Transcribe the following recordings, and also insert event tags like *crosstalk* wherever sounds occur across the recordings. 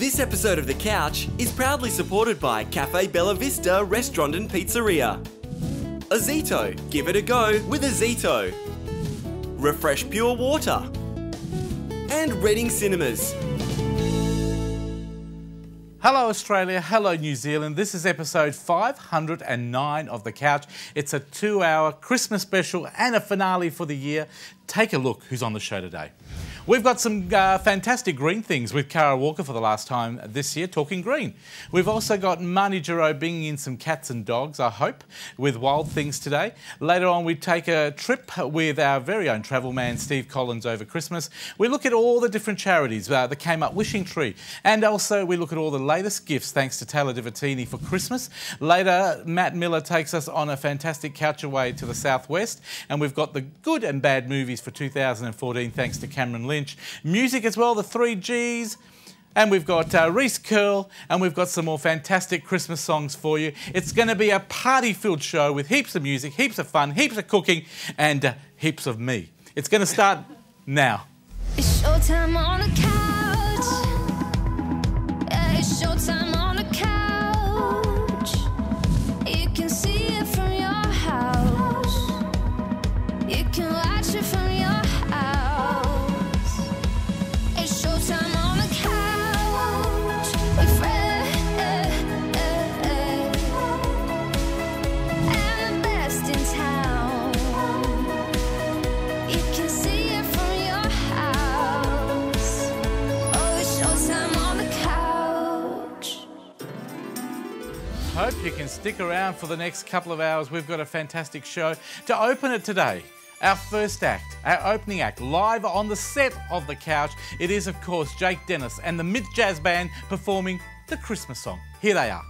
This episode of The Couch is proudly supported by Cafe Bella Vista Restaurant and Pizzeria. Azito, give it a go with Azito. Refresh Pure Water. And Reading Cinemas. Hello, Australia. Hello, New Zealand. This is episode 509 of The Couch. It's a two hour Christmas special and a finale for the year. Take a look who's on the show today. We've got some uh, fantastic green things with Cara Walker for the last time this year, talking green. We've also got Marnie Giroud bringing in some cats and dogs, I hope, with wild things today. Later on, we take a trip with our very own travel man, Steve Collins, over Christmas. We look at all the different charities uh, that came up Wishing Tree, and also we look at all the latest gifts thanks to Tayla Divitini for Christmas. Later, Matt Miller takes us on a fantastic couch away to the southwest, and we've got the good and bad movies for 2014 thanks to Cameron Lynch. Music as well, the three Gs. And we've got uh, Reese Curl, and we've got some more fantastic Christmas songs for you. It's going to be a party filled show with heaps of music, heaps of fun, heaps of cooking, and uh, heaps of me. It's going to start now. It's showtime on the couch. Yeah, it's showtime on the couch. You can see it from your house. You can Hope you can stick around for the next couple of hours. We've got a fantastic show to open it today. Our first act, our opening act, live on the set of The Couch. It is, of course, Jake Dennis and the Mint Jazz Band performing the Christmas song. Here they are.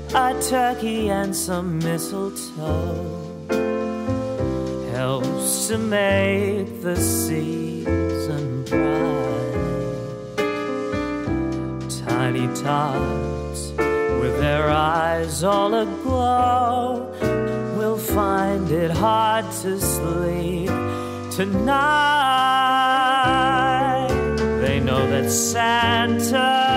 a turkey and some mistletoe helps to make the season bright. Tiny tots with their eyes all aglow will find it hard to sleep tonight. They know that Santa's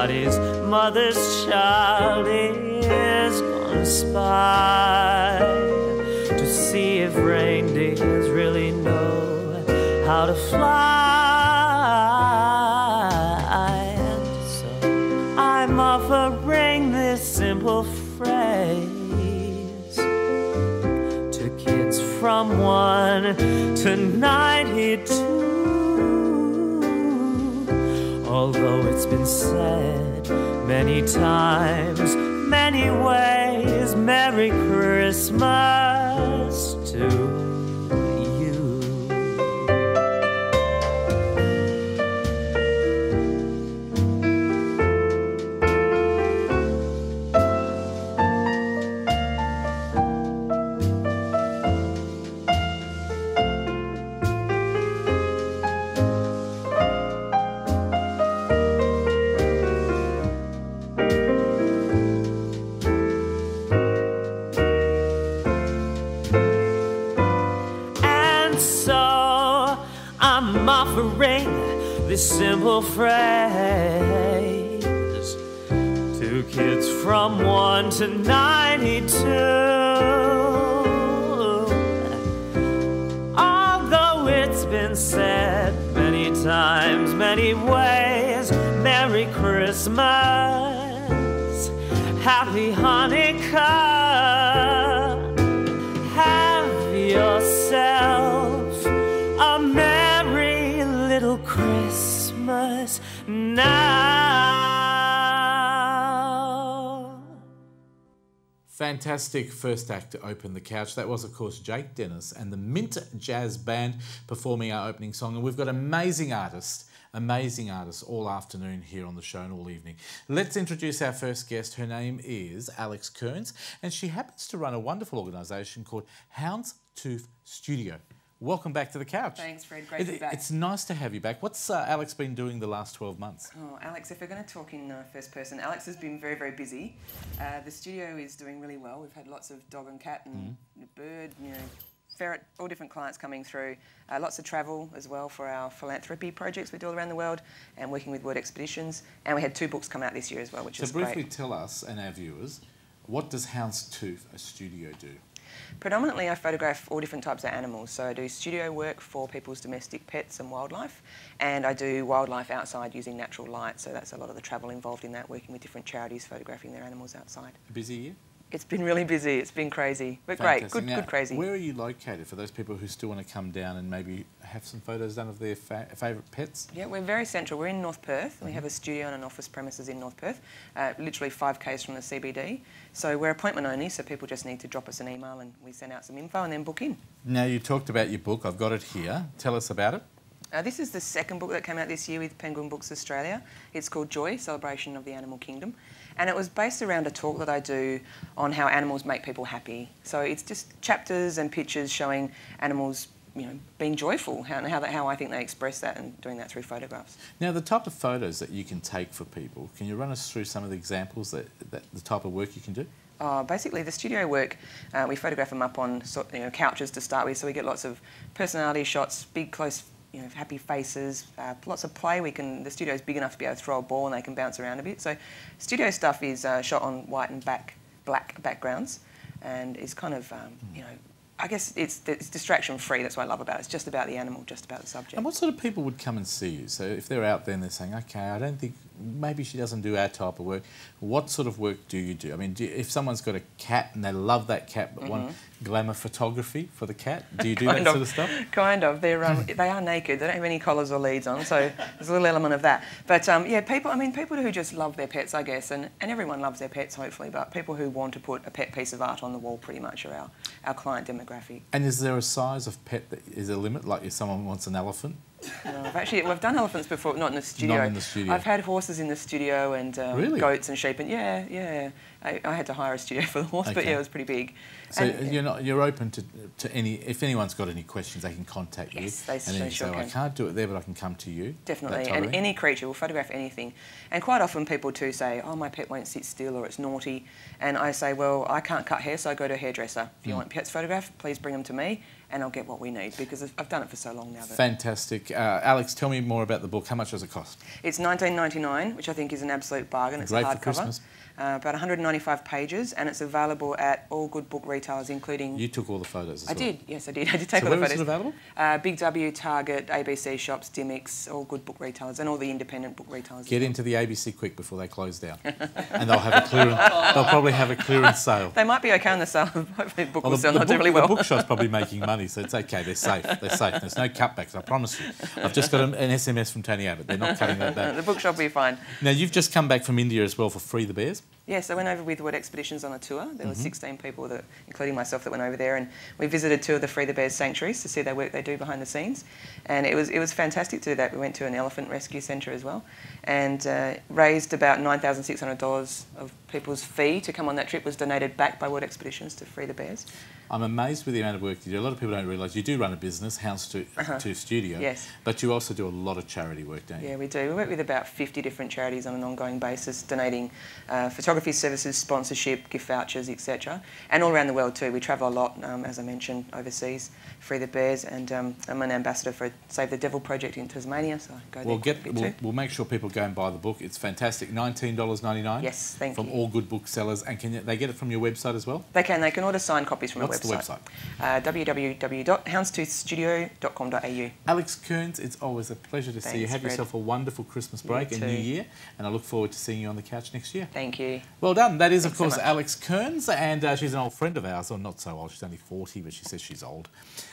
mother's child is gonna spy to see if reindeers really know how to fly. And so I'm offering this simple phrase to kids from 1 to 92. Although it's been said many times, many ways, Merry Christmas simple phrase. Two kids from one to 92. Although it's been said many times, many ways, Merry Christmas, Happy Hanukkah. Fantastic first act to open the couch. That was, of course, Jake Dennis and the Mint Jazz Band performing our opening song. And we've got amazing artists, amazing artists all afternoon here on the show and all evening. Let's introduce our first guest. Her name is Alex Cearns, and she happens to run a wonderful organisation called Houndstooth Studio. Welcome back to the couch. Thanks, Fred. Great to be back. It's nice to have you back. What's uh, Alex been doing the last 12 months? Oh, Alex, if we're going to talk in uh, first person, Alex has been very, very busy. Uh, the studio is doing really well. We've had lots of dog and cat and bird, you know, ferret, all different clients coming through. Uh, lots of travel as well for our philanthropy projects we do all around the world and working with World Expeditions. And we had two books come out this year as well, which So is briefly great. tell us and our viewers, what does Houndstooth, a studio, do? Predominantly, I photograph all different types of animals. So I do studio work for people's domestic pets and wildlife, and I do wildlife outside using natural light. So that's a lot of the travel involved in that, working with different charities, photographing their animals outside. A busy year? It's been really busy. It's been crazy, but great. Good, Now, good crazy. Where are you located for those people who still want to come down and maybe have some photos done of their fa- favourite pets? Yeah, we're very central. We're in North Perth. We have a studio and an office premises in North Perth, uh, literally five k's from the CBD. So we're appointment only, so people just need to drop us an email and we send out some info and then book in. Now, you talked about your book. I've got it here. Tell us about it. Uh, this is the second book that came out this year with Penguin Books Australia. It's called Joy, Celebration of the Animal Kingdom. And it was based around a talk that I do on how animals make people happy. So it's just chapters and pictures showing animals, you know, being joyful, how, and how, how I think they express that and doing that through photographs. Now, the type of photos that you can take for people, can you run us through some of the examples that, that the type of work you can do? Uh, basically, the studio work, uh, we photograph them up on sort, you know, couches to start with, so we get lots of personality shots, big, close, you know, happy faces, uh, lots of play. We can the studio is big enough to be able to throw a ball and they can bounce around a bit. So, studio stuff is uh, shot on white and back, black backgrounds, and is kind of, um, you know, I guess it's, it's distraction free. That's what I love about it. It's just about the animal, just about the subject. And what sort of people would come and see you? So, if they're out there and they're saying, okay, I don't think, maybe she doesn't do our type of work, what sort of work do you do? I mean, do if someone's got a cat and they love that cat but want glamour photography for the cat, do you do that kind sort of, of stuff? Kind of. They're um, they are naked. They don't have any collars or leads on, so there's a little element of that. But um, yeah, people. I mean, people who just love their pets, I guess, and, and everyone loves their pets, hopefully. But people who want to put a pet piece of art on the wall, pretty much, are our our client demographic. And is there a size of pet that is a limit? Like if someone wants an elephant? No, I've actually we've done elephants before, not in the studio. Not in the studio. I've had horses in the studio and um, Really? goats and sheep, and yeah, yeah. I, I had to hire a studio for the horse, but yeah, it was pretty big. So And- you're not you're open to, to any if anyone's got any questions they can contact Yes, you they- and then they you sure say "Oh, I can. can't do it there but I can come to you. Definitely, and any creature will photograph anything. And quite often people too say, "Oh, my pet won't sit still," or "It's naughty," and I say, "Well, I can't cut hair, so I go to a hairdresser. If you want pets photographed, please bring them to me, and I'll get what we need because I've- I've done it for so long now." That Fantastic. Uh, Alex, tell me more about the book. How much does it cost? it's 19.99, which I think is an absolute bargain. It's Great a for hardcover, Christmas. Uh, about 195 pages, and it's available at all good book retailers, including. You took all the photos as I well. did, yes, I did. *laughs* I did take So all the photos. where is it available? Uh, Big W, Target, ABC shops, Dymocks, all good book retailers, and all the independent book retailers. Get well. into the ABC quick before they close down, and they'll have a clearance. They'll probably have a clearance sale. They might be okay on the sale. *laughs* Hopefully, the book Well, will the, sell the not book- really well. the bookshop's probably *laughs* making money, so it's okay. They're safe. They're safe. There's no cutbacks. I promise you. I've just got an, an SMS from Tony Abbott. They're not cutting that back. the bookshop will be fine. Now you've just come back from India as well for Free the Bears. Yes, I went over with World Expeditions on a tour. There were Mm-hmm. 16 people, that, including myself, that went over there, and we visited two of the Free the Bears sanctuaries to see the work they do behind the scenes. And it was it was fantastic to do that. We went to an elephant rescue centre as well, and uh, raised about $9,600 of people's fee to come on that trip was donated back by World Expeditions to Free the Bears. I'm amazed with the amount of work you do. A lot of people don't realise you do run a business, House to, to Studio. Yes. But you also do a lot of charity work, don't you? Yeah, we do. We work with about 50 different charities on an ongoing basis, donating uh, photography services, sponsorship, gift vouchers, etc. And all around the world too. We travel a lot, um, as I mentioned, overseas, Free the Bears, and um, I'm an ambassador for Save the Devil Project in Tasmania, so I go there We'll get bit we'll, too. we'll make sure people go and buy the book. It's fantastic. Nineteen dollars ninety nine. Yes, thank from you. all good booksellers. And can you, they get it from your website as well? They can. They can order signed copies from What's the the website. website? Uh, www.houndstoothstudio.com.au. Alex Cearns, it's always a pleasure to see you. Have Fred. yourself a wonderful Christmas break and New. Year. And I look forward to seeing you on the couch next year. Thank you. Well done. That is, of Thanks so course, much. Alex Cearns, and uh, she's an old friend of ours, or not so old. She's only 40, but she says she's old.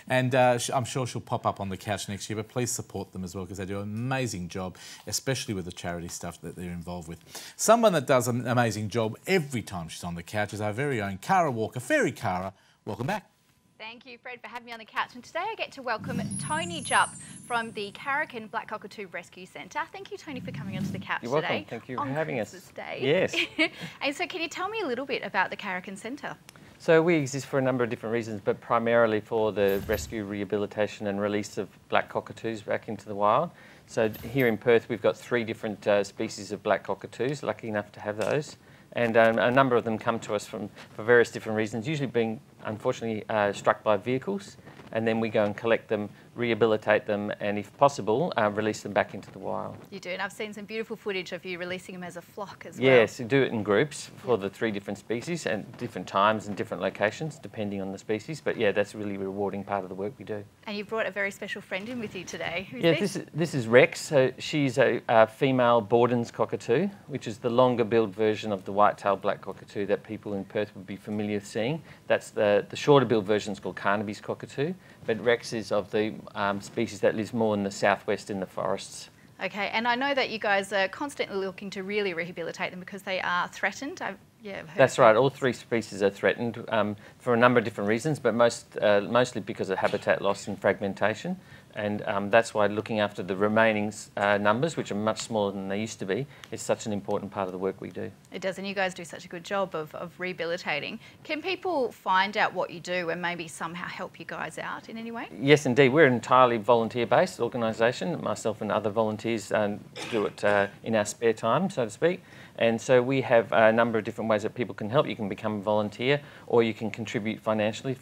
And uh, I'm sure she'll pop up on the couch next year, but please support them as well because they do an amazing job, especially with the charity stuff that they're involved with. Someone that does an amazing job every time she's on the couch is our very own Cara Walker. Faerie Cara, welcome back. Thank you, Fred, for having me on the couch. And today I get to welcome Tony Jupp from the Karrakin Black Cockatoo Rescue Centre. Thank you, Tony, for coming onto the couch You're welcome. today. Thank you for on having us. Christmas Day. Yes. *laughs* and so, can you tell me a little bit about the Karrakin Centre? So we exist for a number of different reasons, but primarily for the rescue, rehabilitation and release of black cockatoos back into the wild. So here in Perth, we've got three different uh, species of black cockatoos, lucky enough to have those. And um, a number of them come to us from, for various different reasons, usually being unfortunately uh, struck by vehicles. And then we go and collect them, rehabilitate them, and if possible, uh, release them back into the wild. You do, and I've seen some beautiful footage of you releasing them as a flock as well. Yes, you do it in groups for the three different species and different times and different locations, depending on the species. But yeah, that's a really rewarding part of the work we do. And you've brought a very special friend in with you today. Who's yeah, this? this is, this is Rex. So she's a, a female Baudin's cockatoo, which is the longer billed version of the white-tailed black cockatoo that people in Perth would be familiar with seeing. That's the, the shorter billed version is called Carnaby's cockatoo, but Rex is of the um, species that lives more in the southwest in the forests. Okay, and I know that you guys are constantly looking to really rehabilitate them because they are threatened. I've, yeah, I've heard That's right. All three species are threatened um, for a number of different reasons, but most, uh, mostly because of habitat loss and fragmentation. And um, that's why looking after the remaining uh, numbers, which are much smaller than they used to be, is such an important part of the work we do. It does, and you guys do such a good job of, of rehabilitating. Can people find out what you do and maybe somehow help you guys out in any way? Yes, indeed. We're an entirely volunteer-based organisation. Myself and other volunteers um, do it uh, in our spare time, so to speak. And so we have a number of different ways that people can help. You can become a volunteer, or you can contribute financially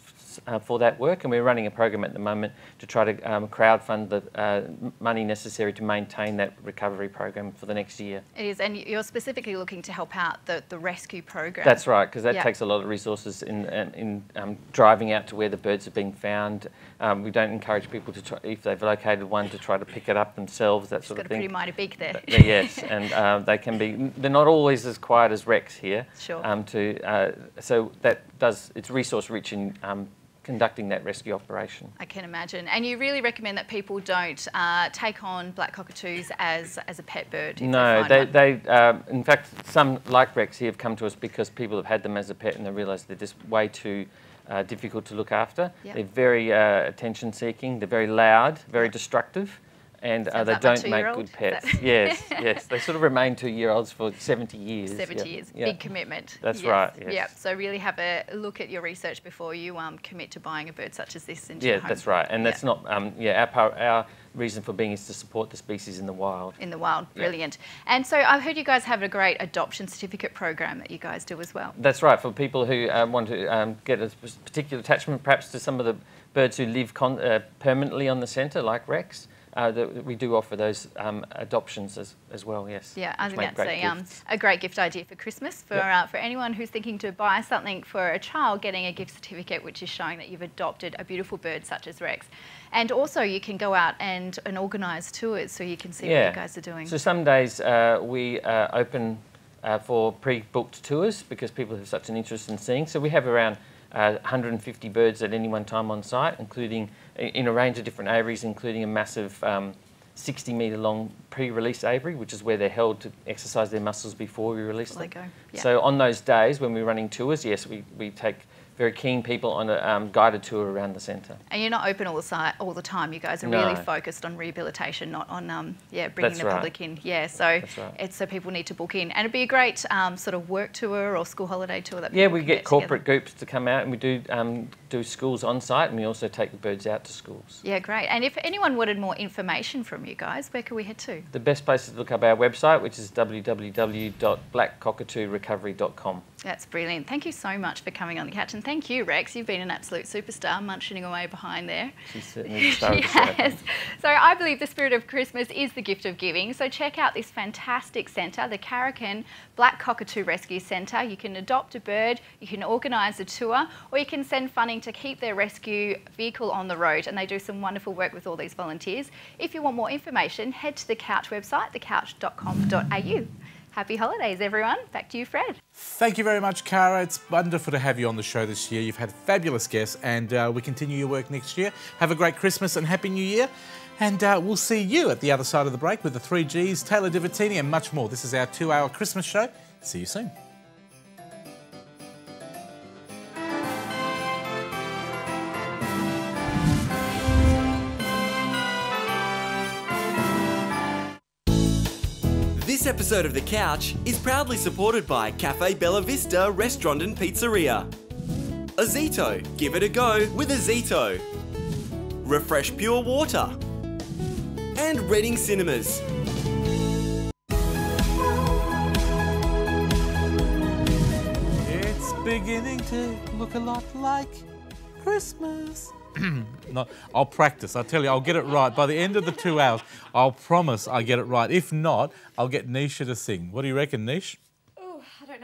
uh, for that work. And we're running a program at the moment to try to um, crowdfund the uh, money necessary to maintain that recovery program for the next year. It is, and you're specifically looking to help out the, the rescue program. That's right, because that Yeah. takes a lot of resources in, in, in um, driving out to where the birds are being found. Um, we don't encourage people to try, if they've located one, to try to pick it up themselves, that It's sort got of a pretty mighty beak there. Th- th- yes, *laughs* and uh, they can be. They're not always as quiet as Rex here. Sure. Um, to uh, so that does it's resource rich in um, conducting that rescue operation. I can imagine. And you really recommend that people don't uh, take on black cockatoos as, as a pet bird? No, they, they um, in fact, some like Rex here have come to us because people have had them as a pet and they realise they're just way too uh, difficult to look after. Yep. They're very uh, attention seeking, they're very loud, very destructive. And uh, they like don't make good pets. yes, *laughs* yes. They sort of remain two year olds for 70 years. 70 yeah, years, yeah. big commitment. That's Yes, right, yes. Yep. So really have a look at your research before you um, commit to buying a bird such as this into Yeah, your home. that's right. And that's Yeah. not, um, yeah, our, our reason for being is to support the species in the wild. in the wild. Yeah. Brilliant. And so I've heard you guys have a great adoption certificate program that you guys do as well. That's right. For people who uh, want to um, get a particular attachment, perhaps to some of the birds who live con- uh, permanently on the centre, like Rex, uh, that we do offer those um, adoptions as, as well. Yes. Yeah, I think that's a, um, a great gift idea for Christmas for, Yep. uh, for anyone who's thinking to buy something for a child, getting a gift certificate which is showing that you've adopted a beautiful bird such as Rex. And also you can go out and, and organise tours so you can see what you guys are doing. So some days uh, we uh, open uh, for pre-booked tours because people have such an interest in seeing. So we have around uh, 150 birds at any one time on site, including in a range of different aviaries, including a massive um, 60 metre long pre-release aviary, which is where they're held to exercise their muscles before we release them. go, yeah. So on those days when we're running tours, yes, we, we take very keen people on a um, guided tour around the centre. and you're not open all the, si- all the time. You guys are really focused on rehabilitation, not on um, yeah bringing That's the right. public in. Yeah, so right. it's so people need to book in, and it'd be a great um, sort of work tour or school holiday tour that Yeah, we get together. corporate groups to come out and we do um, do schools on site and we also take the birds out to schools. Yeah, great. And if anyone wanted more information from you guys, where can we head to? The best place is to look up our website, which is www.blackcockatoorecovery.com. That's brilliant. Thank you so much for coming on the couch. And thank you, Rex. You've been an absolute superstar, munching away behind there. She's certainly the star of the show. yes. So I believe the spirit of Christmas is the gift of giving. So check out this fantastic centre, the Karrakin Black Cockatoo Rescue Centre. You can adopt a bird, you can organise a tour, or you can send funding to keep their rescue vehicle on the road. And they do some wonderful work with all these volunteers. If you want more information, head to the Couch website, thecouch.com.au. Happy holidays, everyone. Back to you, Fred. Thank you very much, Cara. It's wonderful to have you on the show this year. You've had fabulous guests, and uh, we continue your work next year. Have a great Christmas and Happy New Year. And uh, we'll see you at the other side of the break with the 3Gs, Tayla Divitini, and much more. This is our two hour Christmas show. See you soon. This episode of The Couch is proudly supported by Cafe Bella Vista Restaurant and Pizzeria. Azito, give it a go with Azito. Refresh Pure Water. And Reading Cinemas. It's beginning to look a lot like Christmas. *clears throat* no, I'll practice. I tell you, I'll get it right. By the end of the two hours, I'll promise I get it right. If not, I'll get Neesha to sing. What do you reckon, Nish?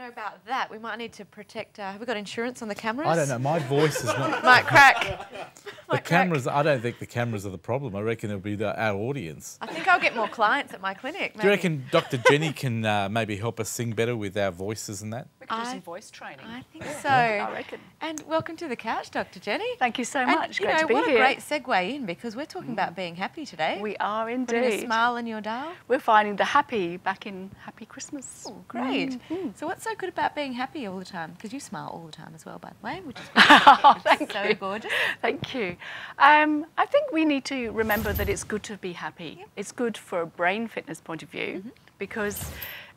I don't know about that. We might need to protect. Uh, have we got insurance on the cameras? I don't know. My voice is not. *laughs* Might crack. *laughs* The Might crack. cameras, I don't think the cameras are the problem. I reckon it'll be the, our audience. I think I'll get more clients at my clinic. Do you reckon Dr. Jenny can uh, maybe help us sing better with our voices and that? We could do I- some voice training. I think so. I reckon. And welcome to the couch, Dr. Jenny. Thank you so And, much. you Great know, to be what here. a great segue in because we're talking about being happy today. we are Putting a smile in your dial. We're finding the happy back in Happy Christmas. Oh, great. Mm-hmm. So what's so good about being happy all the time? Because you smile all the time as well, by the way, which is *laughs* Oh, thank so you. gorgeous. Thank you. Um, I think we need to remember that it's good to be happy. It's good for a brain fitness point of view Mm-hmm. because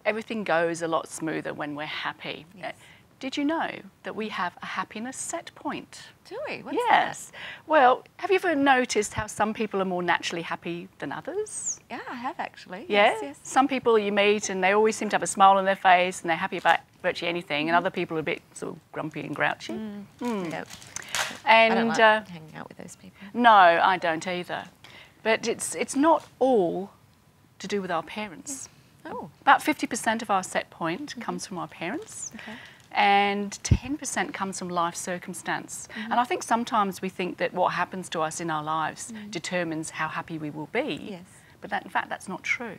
everything goes a lot smoother when we're happy. Uh, Did you know that we have a happiness set point? Do we? What's yes. Well, have you ever noticed how some people are more naturally happy than others? Yeah, I have actually. Yeah. Yes, yes. Some people you meet and they always seem to have a smile on their face and they're happy about virtually anything, and mm. other people are a bit sort of grumpy and grouchy. Mm. Mm. No, And I don't like uh, hanging out with those people. no, I don't either. But it's it's not all to do with our parents. Oh, About 50% of our set point mm-hmm. comes from our parents. okay. And 10% comes from life circumstance. Mm-hmm. And I think sometimes we think that what happens to us in our lives determines how happy we will be. Mm. Yes. But that, in fact, that's not true.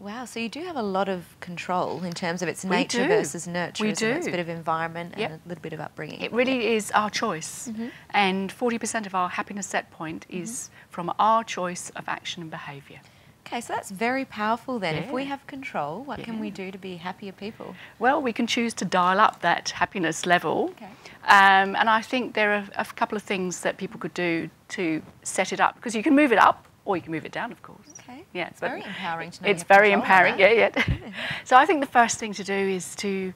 Wow, so you do have a lot of control in terms of its nature do. versus nurture. We it? It's a bit of environment Yep. and a little bit of upbringing. It really is our choice. Mm-hmm. And 40% of our happiness set point is from our choice of action and behaviour. Okay, so that's very powerful then. If we have control, what can we do to be happier people? Well, we can choose to dial up that happiness level. Okay. Um, and I think there are a couple of things that people could do to set it up because you can move it up or you can move it down, of course. Okay. Yeah, It's very empowering to know It's very empowering. Yeah, *laughs* yeah. so I think the first thing to do is to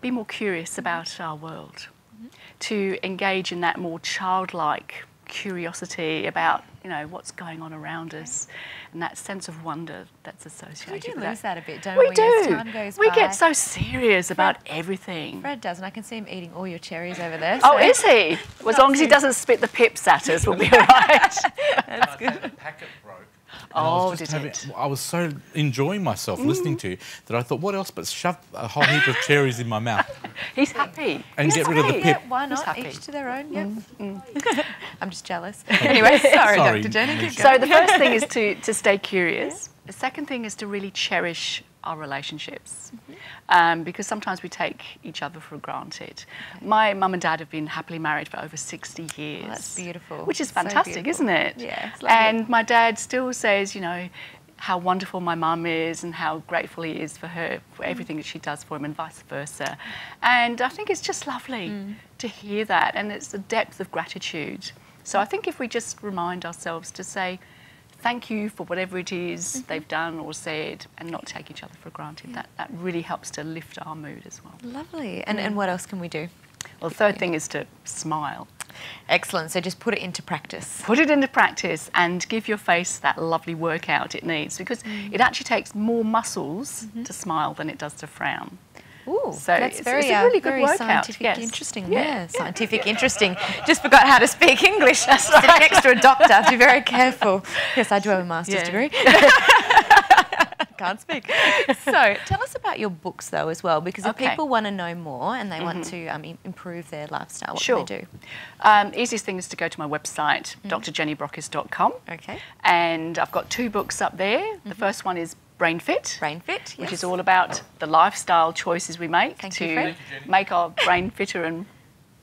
be more curious about our world, Mm-hmm. to engage in that more childlike curiosity about you know what's going on around us, and that sense of wonder that's We associated. do with lose that. that a bit, don't We we? do. As time goes we by. get so serious about everything. Fred does, and I can see him eating all your cherries over there. Oh, is he? Well, *laughs* as long as he doesn't spit the pips at us, we'll be *laughs* all right. That's good. The packet broke. Oh, I was, did having, it? I was so enjoying myself listening to you that I thought, what else but shove a whole heap of cherries in my mouth. *laughs* He's happy. And He's get rid of the happy. pip. Yeah, why He's not? happy. Each to their own. Yep. Mm, *laughs* I'm just jealous. *laughs* Anyway, sorry, Sorry, Dr. Jenny. keep Neesha. going. So the first thing is to, to stay curious. The second thing is to really cherish our relationships. Um, because sometimes we take each other for granted. My mum and dad have been happily married for over 60 years. Oh, that's beautiful. Which is fantastic, beautiful. isn't it? Yeah. And my dad still says, you know, how wonderful my mum is and how grateful he is for her, for Mm. everything that she does for him, and vice versa. And I think it's just lovely Mm. to hear that, and it's the depth of gratitude. So I think if we just remind ourselves to say, thank you for whatever it is Mm-hmm. they've done or said, and not take each other for granted, that, that really helps to lift our mood as well. Lovely. And, and what else can we do? Well, the third thing is to smile. Excellent. So just put it into practice. Put it into practice and give your face that lovely workout it needs because Mm. it actually takes more muscles Mm-hmm. to smile than it does to frown. Ooh, So that's it's- very, it's a uh, good very workout, scientific, yes. interesting. Yeah, Yeah, scientific, interesting. Just forgot how to speak English. That's right. Next to a doctor, be very careful. *laughs* Yes, I do have a master's Yeah. degree. *laughs* Can't speak. So, tell us about your books though as well, because if people want to know more and they want to um, improve their lifestyle, what Sure. can they do? Um, easiest thing is to go to my website, drjennybrockis.com. Okay. And I've got two books up there. The first one is Brain Fit. Brain Fit, Which is all about the lifestyle choices we make Thank to Fred. make our brain fitter and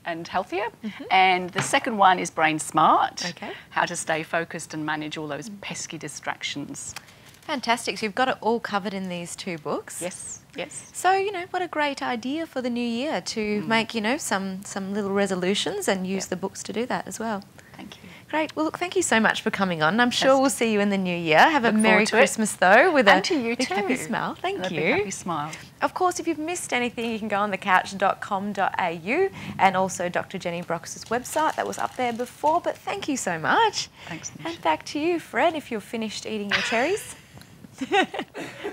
and healthier. And the second one is Brain Smart. Okay. How to stay focused and manage all those pesky distractions. Fantastic. So you've got it all covered in these two books. Yes, yes. So you know what a great idea for the new year to Mm. make you know some some little resolutions and use the books to do that as well. Thank you. Great. Well, look, thank you so much for coming on. I'm sure Yes. we'll see you in the new year. Have a Look Merry forward to it. Christmas though, with a to you big happy smile. Thank And a you. big happy smile. Of course, if you've missed anything, you can go on thecouch.com.au and also Dr. Jenny Brockis' website that was up there before. But thank you so much. Thanks, Neesha. And back to you, Fred, if you're finished eating your cherries.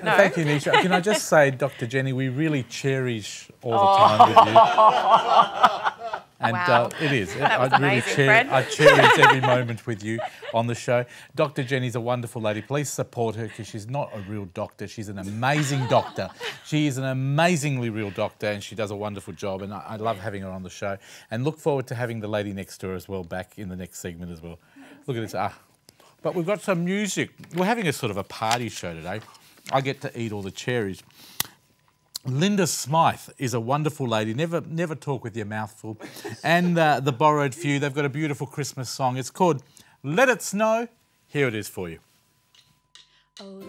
No, Thank you, Neesha. Can I just say, Dr. Jenny, we really cherish all the time with you. *laughs* And Wow. uh, it is. I really amazing, cher- I cherish every moment with you on the show. Dr. Jenny's a wonderful lady. Please support her because she's not a real doctor. She's an amazing doctor. She is an amazingly real doctor and she does a wonderful job. And I, I love having her on the show. And look forward to having the lady next to her as well back in the next segment as well. Look at this. Ah, but we've got some music. We're having a sort of a party show today. I get to eat all the cherries. Lynda Smythe is a wonderful lady. Never, never talk with your mouth full. And uh, the Borrowed Few, they've got a beautiful Christmas song. It's called "Let It Snow." Here it is for you. Oh,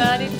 but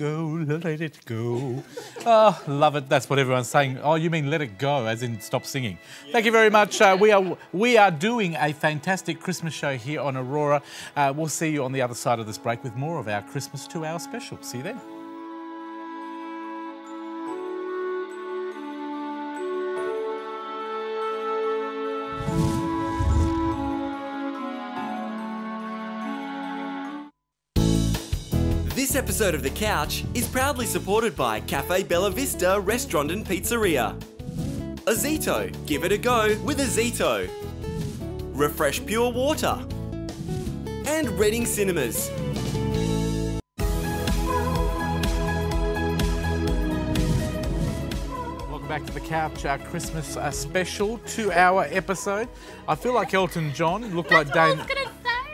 go, let it go. Oh, love it. That's what everyone's saying. Oh, you mean let it go, as in stop singing. Thank you very much. Uh, we are we are doing a fantastic Christmas show here on Aurora. Uh, we'll see you on the other side of this break with more of our Christmas two-hour special. See you then. This episode of The Couch is proudly supported by Cafe Bella Vista Restaurant and Pizzeria. Azito, give it a go with Azito. Refresh Pure Water. And Reading Cinemas. Welcome back to the couch, our Christmas uh, special two-hour episode. I feel like Elton John, look like Dame,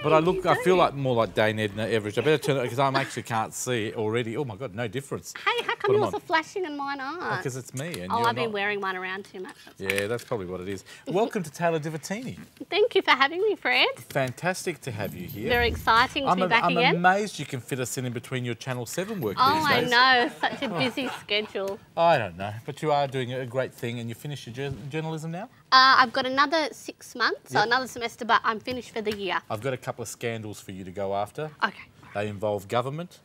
but I look, I feel like more like Dame Edna Everage. I better turn it because I actually can't see already. Oh my God, no difference. Hey, how come yours are flashing and mine aren't? Oh, because it's me and oh, I've been not. wearing mine around too much. That's Yeah, that's probably what it is. Welcome to Tayla Divitini. Thank you for having me, Fred. Fantastic to have you here. Very exciting to I'm, be a- back I'm again. amazed you can fit us in, in between your Channel 7 work Oh, I know, such a *laughs* busy schedule. I don't know, but you are doing a great thing and you finished your journalism now? Uh, I've got another six months, so another semester, but I'm finished for the year. I've got a couple of scandals for you to go after. Okay. They involve government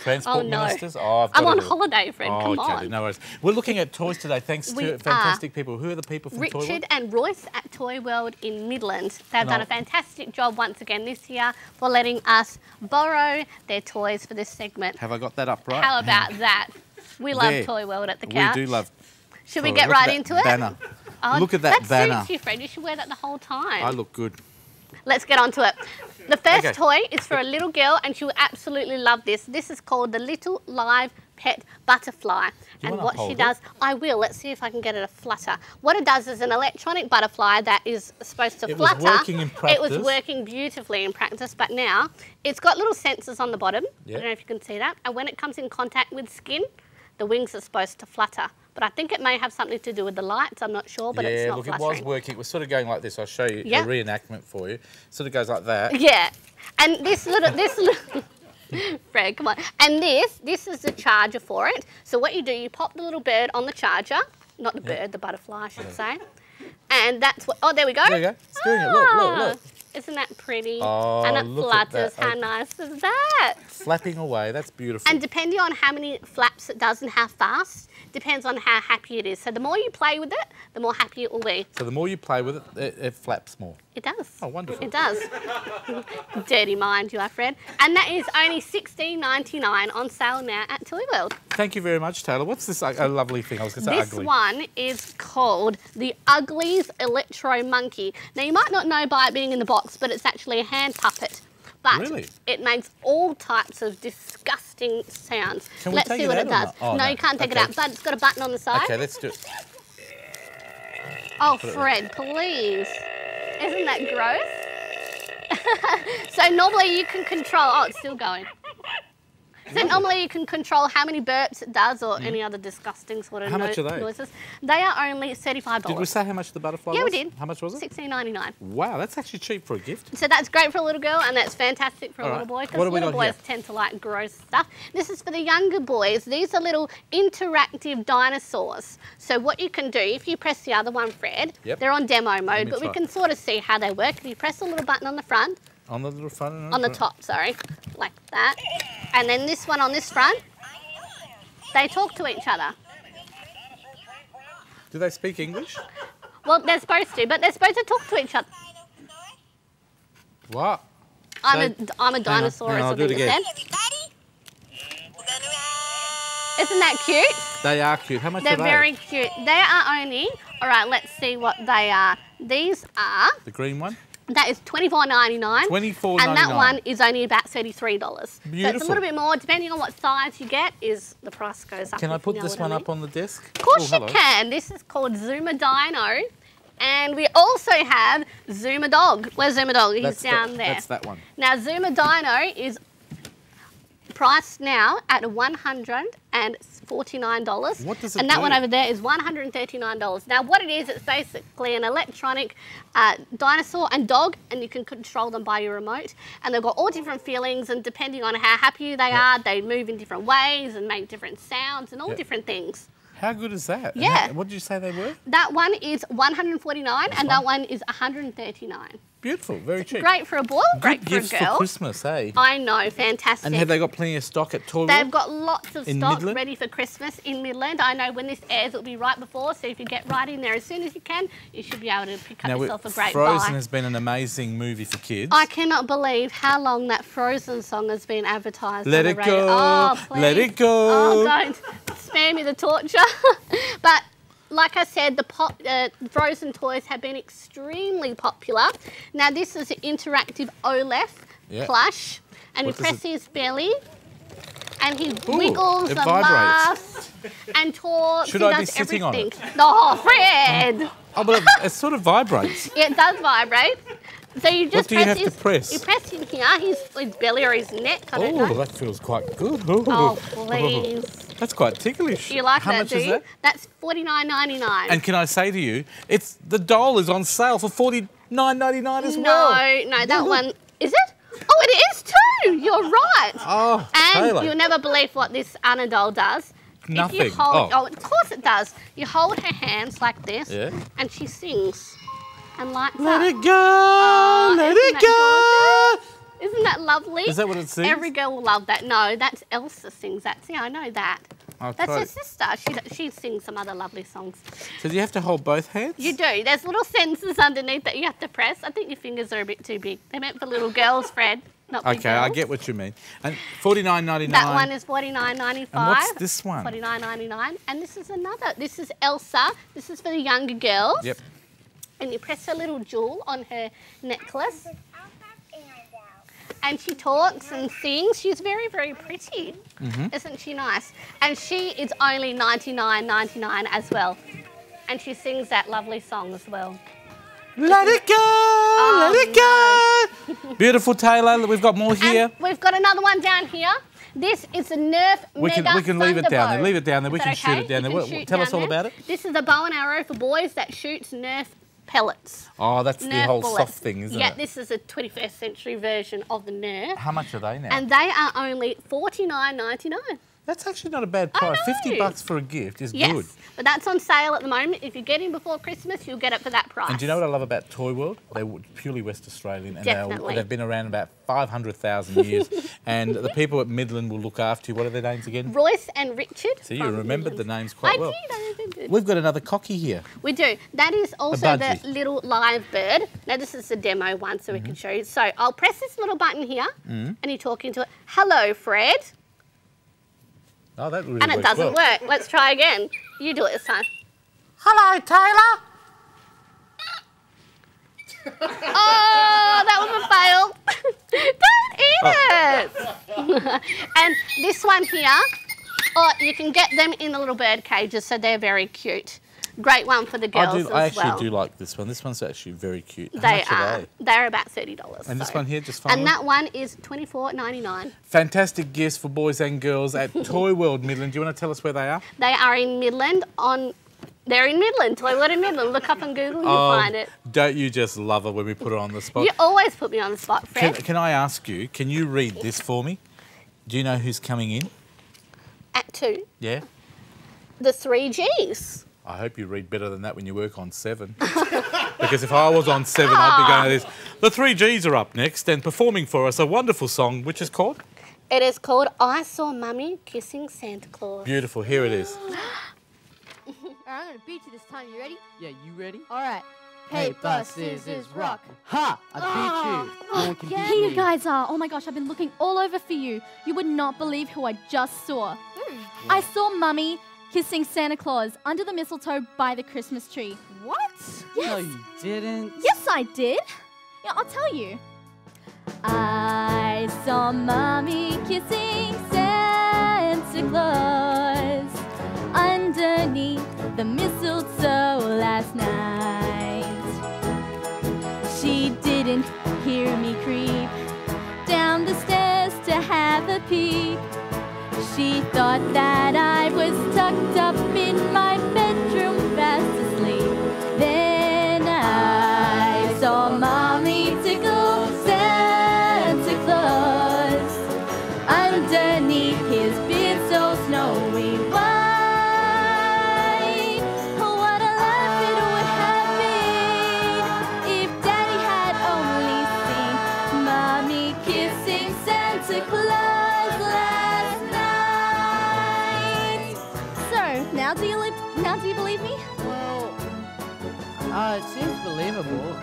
Transport Oh, no. ministers? Oh, I've I'm on to do it. holiday, Fred. Oh, Come okay, on. no worries. We're looking at toys today, thanks We to fantastic people. Who are the people from Toy Richard World? and Royce at Toy World in Midland. They've done a fantastic job once again this year for letting us borrow their toys for this segment. Have I got that up right? How about that? We *laughs* love There. Toy World at the We do love. Should we get. Look right into it? Banner. Oh, Look at that that banner. suits you, Fred. You should wear that the whole time. I look good. Let's get on to it. The first Okay. toy is for a little girl, and she will absolutely love this. This is called the Little Live Pet Butterfly. and what she it? does, I will. Let's see if I can get it to flutter. What it does is an electronic butterfly that is supposed to It was flutter. working in practice. It was working beautifully in practice, but now it's got little sensors on the bottom. I don't know if you can see that. And when it comes in contact with skin, the wings are supposed to flutter. But I think it may have something to do with the lights. I'm not sure, but it's yeah, not look, it was working. It was sort of going like this. I'll show you Yeah. a reenactment for you. Sort of goes like that. *laughs* Yeah, and this little this little *laughs* Fred, come on, and this this is the charger for it. So what you do, you pop the little bird on the charger, not the bird, the butterfly, I should say, and that's what. Oh, there we go. There you go. It's doing it. Look, look, look. Isn't that pretty? Oh, and it look at flutters. that. How Oh. nice is that? Flapping away. That's beautiful. And depending on how many flaps it does and how fast, depends on how happy it is. So the more you play with it, the more happy it will be. so the more you play with it, it, it flaps more. It does. Oh, wonderful. It does. *laughs* Dirty mind, you are, Fred. And that is only sixteen ninety nine on sale now at Toy World. Thank you very much, Tayla. What's this uh, a lovely thing? I was going to say This ugly. one is called the Ugglys Electro Monkey. Now you might not know by it being in the box, but it's actually a hand puppet. But Really? it makes all types of disgusting sounds. Can we Let's take see it what out it does. Oh, no, no. you can't take Okay. it out, but it's got a button on the side. Okay, let's do it. Oh, Fred, please. Isn't that gross? *laughs* so normally you can control. Oh, it's still going. So normally you can control how many burps it does or any other disgusting sort of Mm. How no- much are they? noises. They are only $35. Did we say how much the butterfly Yeah, was? we did. How much was it? Sixteen ninety-nine. Wow, that's actually cheap for a gift. So that's great for a little girl, and that's fantastic for a little right. boy because What do we little got here? boys tend to like gross stuff. This is for the younger boys. These are little interactive dinosaurs. So what you can do, if you press the other one, Fred, Yep. they're on demo mode, but we can sort of see how they work. If you press the little button on the front, On the little front on the top, sorry, like that, and then this one on this front, they talk to each other. Do they speak English? Well, they're supposed to, but they're supposed to talk to each other. What? I'm Say- a, I'm a Hang on, dinosaur, hang on, or I'll do it again. Isn't that cute? They are cute. How much They're are they? very cute. They are only, all right, let's see what they are. These are, The green one? That is $24.99. $24.99. And that one is only about $33. Beautiful. So it's a little bit more, depending on what size you get, is the price goes up. Can I you put know this what I one mean. up on the desk? Of course Oh, you can. This is called Zoomer Dino. And we also have Zoomer Dog. Where's Zoomer Dog? He's That's the- down there. That's that one. Now, Zoomer Dino is priced now at $149. What does it And that one over there is $139. Now, what it is, it's basically an electronic uh, dinosaur and dog, and you can control them by your remote. And they've got all different feelings, and depending on how happy they Yeah. are, they move in different ways and make different sounds and all Yeah. different things. How good is that? Yeah. how- what did you say they were? That one is 149 and one? that one is 139. Beautiful. Very cheap. Great for a boy, great Good for a girl. for Christmas, hey? I know, fantastic. And have they got plenty of stock at Toy They've got lots of In stock Midland? ready for Christmas in Midland. I know when this airs, it'll be right before, so if you get right in there as soon as you can, you should be able to pick up Now, yourself a great Frozen buy. has been an amazing movie for kids. I cannot believe how long that Frozen song has been advertised. Let it go, Oh, let it oh, go. Oh, don't spare me the torture. *laughs* but like I said, the pop, uh, Frozen toys have been extremely popular. Now this is an interactive Olaf plush, and What he does it- his belly. And he Ooh, wiggles and laughs and talks. Should he I be does sitting on everything. it? Oh, Fred! Oh, but it, it sort of vibrates. yeah, *laughs* It does vibrate. So you just do you press have to his, press? You press him here, his, his belly or his neck. I Oh, that feels quite good. Oh, *laughs* please. That's quite ticklish. You like How that, much do is you? that? That's forty nine ninety nine. And can I say to you, it's the doll is on sale for forty nine ninety nine as no, well. no, no, that one is it? Oh, it is too. You're right. Oh, and Tayla. you'll never believe what this Anna doll does. If you Nothing. hold, Oh. oh of course it does. You hold her hands like this, Yeah. and she sings and lights Let up. it go, Oh, let it that go. Isn't that lovely? Is that what it sings? Every girl will love that. No, that's Elsa sings that. See, I know that. I'll That's her it. sister. She, she sings some other lovely songs. So do you have to hold both hands? You do. There's little sentences underneath that you have to press. I think your fingers are a bit too big. They're meant for little girls, Fred, not big Okay, I get what you mean. And forty nine ninety nine. That one is forty nine ninety five. And what's this one? Forty nine ninety nine. And this is another. This is Elsa. This is for the younger girls. Yep. And you press a little jewel on her necklace. And she talks and sings. She's very, very pretty. Mm-hmm. Isn't she nice? And she is only ninety nine ninety nine as well. And she sings that lovely song as well. Let it go, Oh, let it go. *laughs* Beautiful Tayla. We've got more here. And we've got another one down here. This is a Nerf We can- Mega we can leave it down there. Leave it down there. We can that shoot it down You there. can What- shoot tell us all there. about it. This is a bow and arrow for boys that shoots Nerf pellets. Oh, that's the whole bullets. soft thing, isn't yeah, it? Yeah, this is a 21st century version of the Nerf. How much are they now? And they are only forty nine ninety nine. That's actually not a bad price. Fifty bucks for a gift is Yes, good. but that's on sale at the moment. If you get in before Christmas, you'll get it for that price. And do you know what I love about Toyworld? They're purely West Australian, and Definitely. they've been around about five hundred thousand years. *laughs* and the people at Midland will look after you. What are their names again? Royce and Richard. So you remembered the names quite I well. did, I did. We've got another cocky here. We do. That is also the little live bird. Now this is the demo one, so we Mm-hmm. can show you. So I'll press this little button here, and you talk into it. Hello, Fred. Oh, that really And it doesn't well. work. Let's try again. You do it this time. Hello, Tayla. *laughs* Oh, that was a fail. *laughs* Don't eat oh. it. *laughs* and this one here, oh, you can get them in the little bird cages, so they're very cute. Great one for the girls I do. I actually well. do like this one. This one's actually very cute. They are. are they? They're about thirty dollars. And this one here, just finally. And that one is twenty four ninety nine. Fantastic gifts for boys and girls at *laughs* Toyworld Midland. Do you want to tell us where they are? They are in Midland on. They're in Midland. Toyworld in Midland. Look up on Google, you'll Oh, find it. Don't you just love it when we put it on the spot? You always put me on the spot, Can, can I ask you, can you read this for me? Do you know who's coming in? At two, Yeah? the three Gs. I hope you read better than that when you work on seven. *laughs* because if I was on seven, I'd be going to this. The three Gs are up next and performing for us a wonderful song, which is called It is called I Saw Mummy Kissing Santa Claus. Beautiful. Here it is. *gasps* Alright, I'm gonna beat you this time. You ready? Yeah, you ready? Alright. Paper, scissors, rock. Ha! I beat ah! you. No one can Here beat you me. guys are. Oh my gosh, I've been looking all over for you. You would not believe who I just saw. Hmm. I saw Mummy kissing Santa Claus under the mistletoe by the Christmas tree. What? Yes. No, you didn't. Yes, I did. Yeah, I'll tell you. I saw Mommy kissing Santa Claus underneath the mistletoe last night. She didn't hear me creep down the stairs to have a peek. She thought that I was tucked up in my bedroom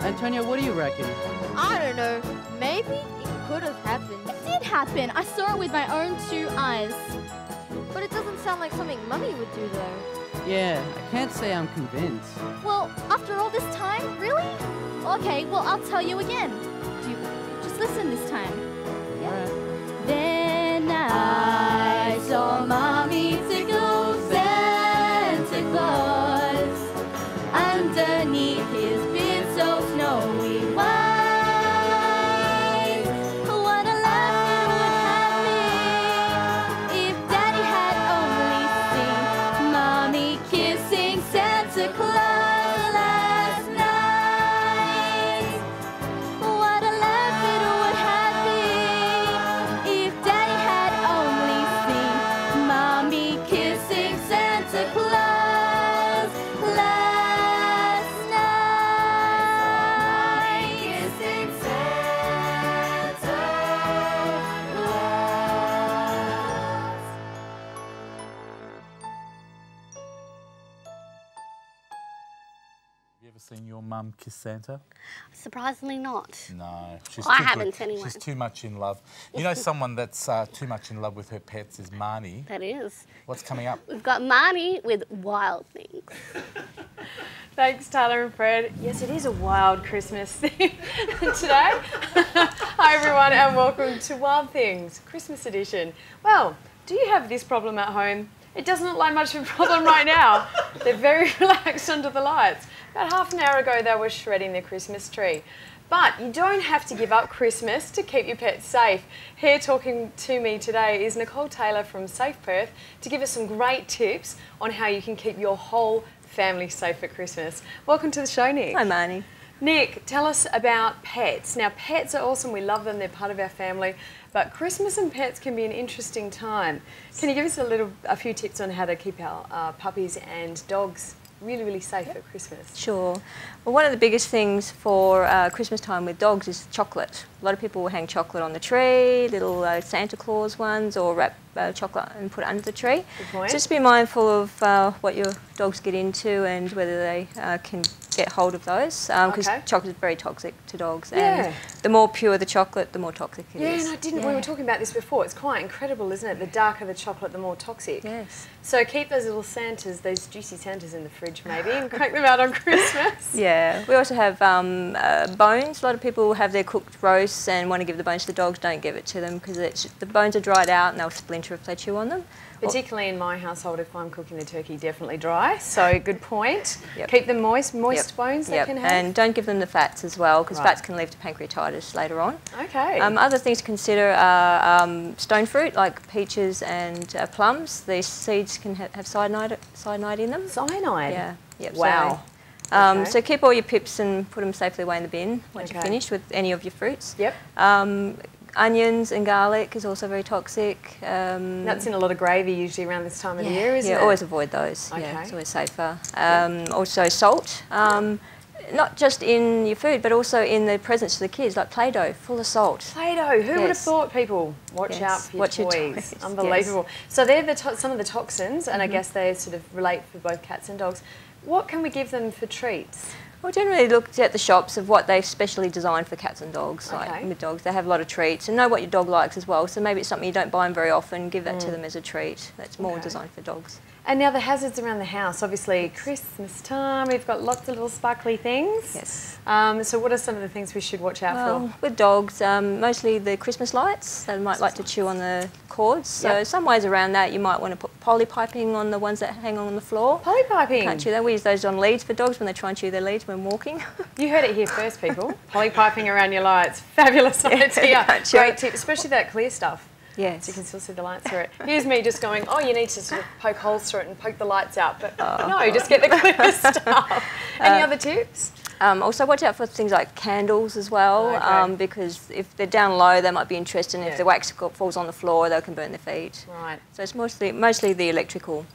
believable. Antonio, what do you reckon? I don't know. Maybe it could have happened. It did happen. I saw it with my own two eyes. But it doesn't sound like something Mummy would do, though. Yeah, I can't say I'm convinced. Well, after all this time, really? Okay, well I'll tell you again. Do you just listen this time? Alright. Then I saw Mommy tickle mum kiss Santa? Surprisingly not. No, she's I haven't good. anyway. She's too much in love. You know, *laughs* someone that's uh, too much in love with her pets is Marnie. That is. What's coming up? We've got Marnie with Wild Things. *laughs* Thanks, Tyler and Fred. Yes, it is a wild Christmas *laughs* thing today. Hi, everyone, and welcome to Wild Things Christmas edition. Well, do you have this problem at home? It doesn't look like much of a problem right now. They're very relaxed under the lights. About half an hour ago, they were shredding their Christmas tree. But you don't have to give up Christmas to keep your pets safe. Here talking to me today is Nicole Taylor from Safe Perth to give us some great tips on how you can keep your whole family safe at Christmas. Welcome to the show, Nick. Hi, Marnie. Nick, tell us about pets. Now, pets are awesome. We love them. They're part of our family. But Christmas and pets can be an interesting time. Can you give us a little, a few tips on how to keep our uh, puppies and dogs really, really safe at Christmas? Sure. Well, one of the biggest things for uh, Christmas time with dogs is chocolate. A lot of people will hang chocolate on the tree, little uh, Santa Claus ones, or wrap uh, chocolate and put it under the tree. Good point. Just be mindful of uh, what your dogs get into and whether they uh, can get hold of those, because Okay. chocolate is very toxic to dogs. Yeah. And the more pure the chocolate, the more toxic it Yeah, is. and I didn't. We were talking about this before. It's quite incredible, isn't it? The darker the chocolate, the more toxic. Yes. So keep those little Santas, those juicy Santas in the fridge maybe, and crack them out on *laughs* Christmas. Yeah, we also have um, uh, bones. A lot of people have their cooked and want to give the bones to the dogs. Don't give it to them because the bones are dried out and they'll splinter if they chew on them. Particularly in my household, if I'm cooking the turkey, definitely dry. So good point. Yep. Keep them moist, moist Yep. bones they Yep. can have. And don't give them the fats as well because Right. fats can lead to pancreatitis later on. okay. Um, other things to consider are um, stone fruit like peaches and uh, plums. These seeds can ha- have cyanide, cyanide in them. Cyanide? Yeah. Yep, so- Wow. Um, Okay. So keep all your pips and put them safely away in the bin once you're finished with any of your fruits. Yep. Um, onions and garlic is also very toxic. Um, That's in a lot of gravy usually around this time of the year, isn't yeah, it? Yeah, always avoid those. Yeah, Okay. it's always safer. Um, Also salt. Um, not just in your food, but also in the presents to the kids, like Play-Doh, full of salt. Play-Doh. Who would have thought, people? Watch Yes, out for your watch your toys. toys, *laughs* Unbelievable. So they're the to- some of the toxins, and I Mhm. guess they sort of relate for both cats and dogs. What can we give them for treats? Well, generally look at the shops of what they've specially designed for cats and dogs. Okay. Like with dogs, they have a lot of treats and know what your dog likes as well. So maybe it's something you don't buy them very often. Give that to Mm. them as a treat. That's more Okay. designed for dogs. And now the hazards around the house. Obviously, Christmas time, we've got lots of little sparkly things. Yes. Um, so, what are some of the things we should watch out Well, with dogs, um, mostly the Christmas lights. They might like to chew on the cords. So Yep. some ways around that, you might want to put polypiping on the ones that hang on the floor. for? Polypiping. Can't chew. We use those on leads for dogs when they try and chew their leads when walking. *laughs* You heard it here first, people. Polypiping around your lights. Fabulous *laughs* idea. can't Great tip, especially that clear stuff. Yes. So you can still see the lights through it. Here's me just going, oh, you need to sort of poke holes through it and poke the lights out. But Oh. no, just get the clear *laughs* stuff. Any Uh, other tips? Um, also, watch out for things like candles as well, Okay. um, because if they're down low, they might be interested. And Yeah. if the wax falls on the floor, they can burn their feet. Right. So it's mostly mostly the electrical.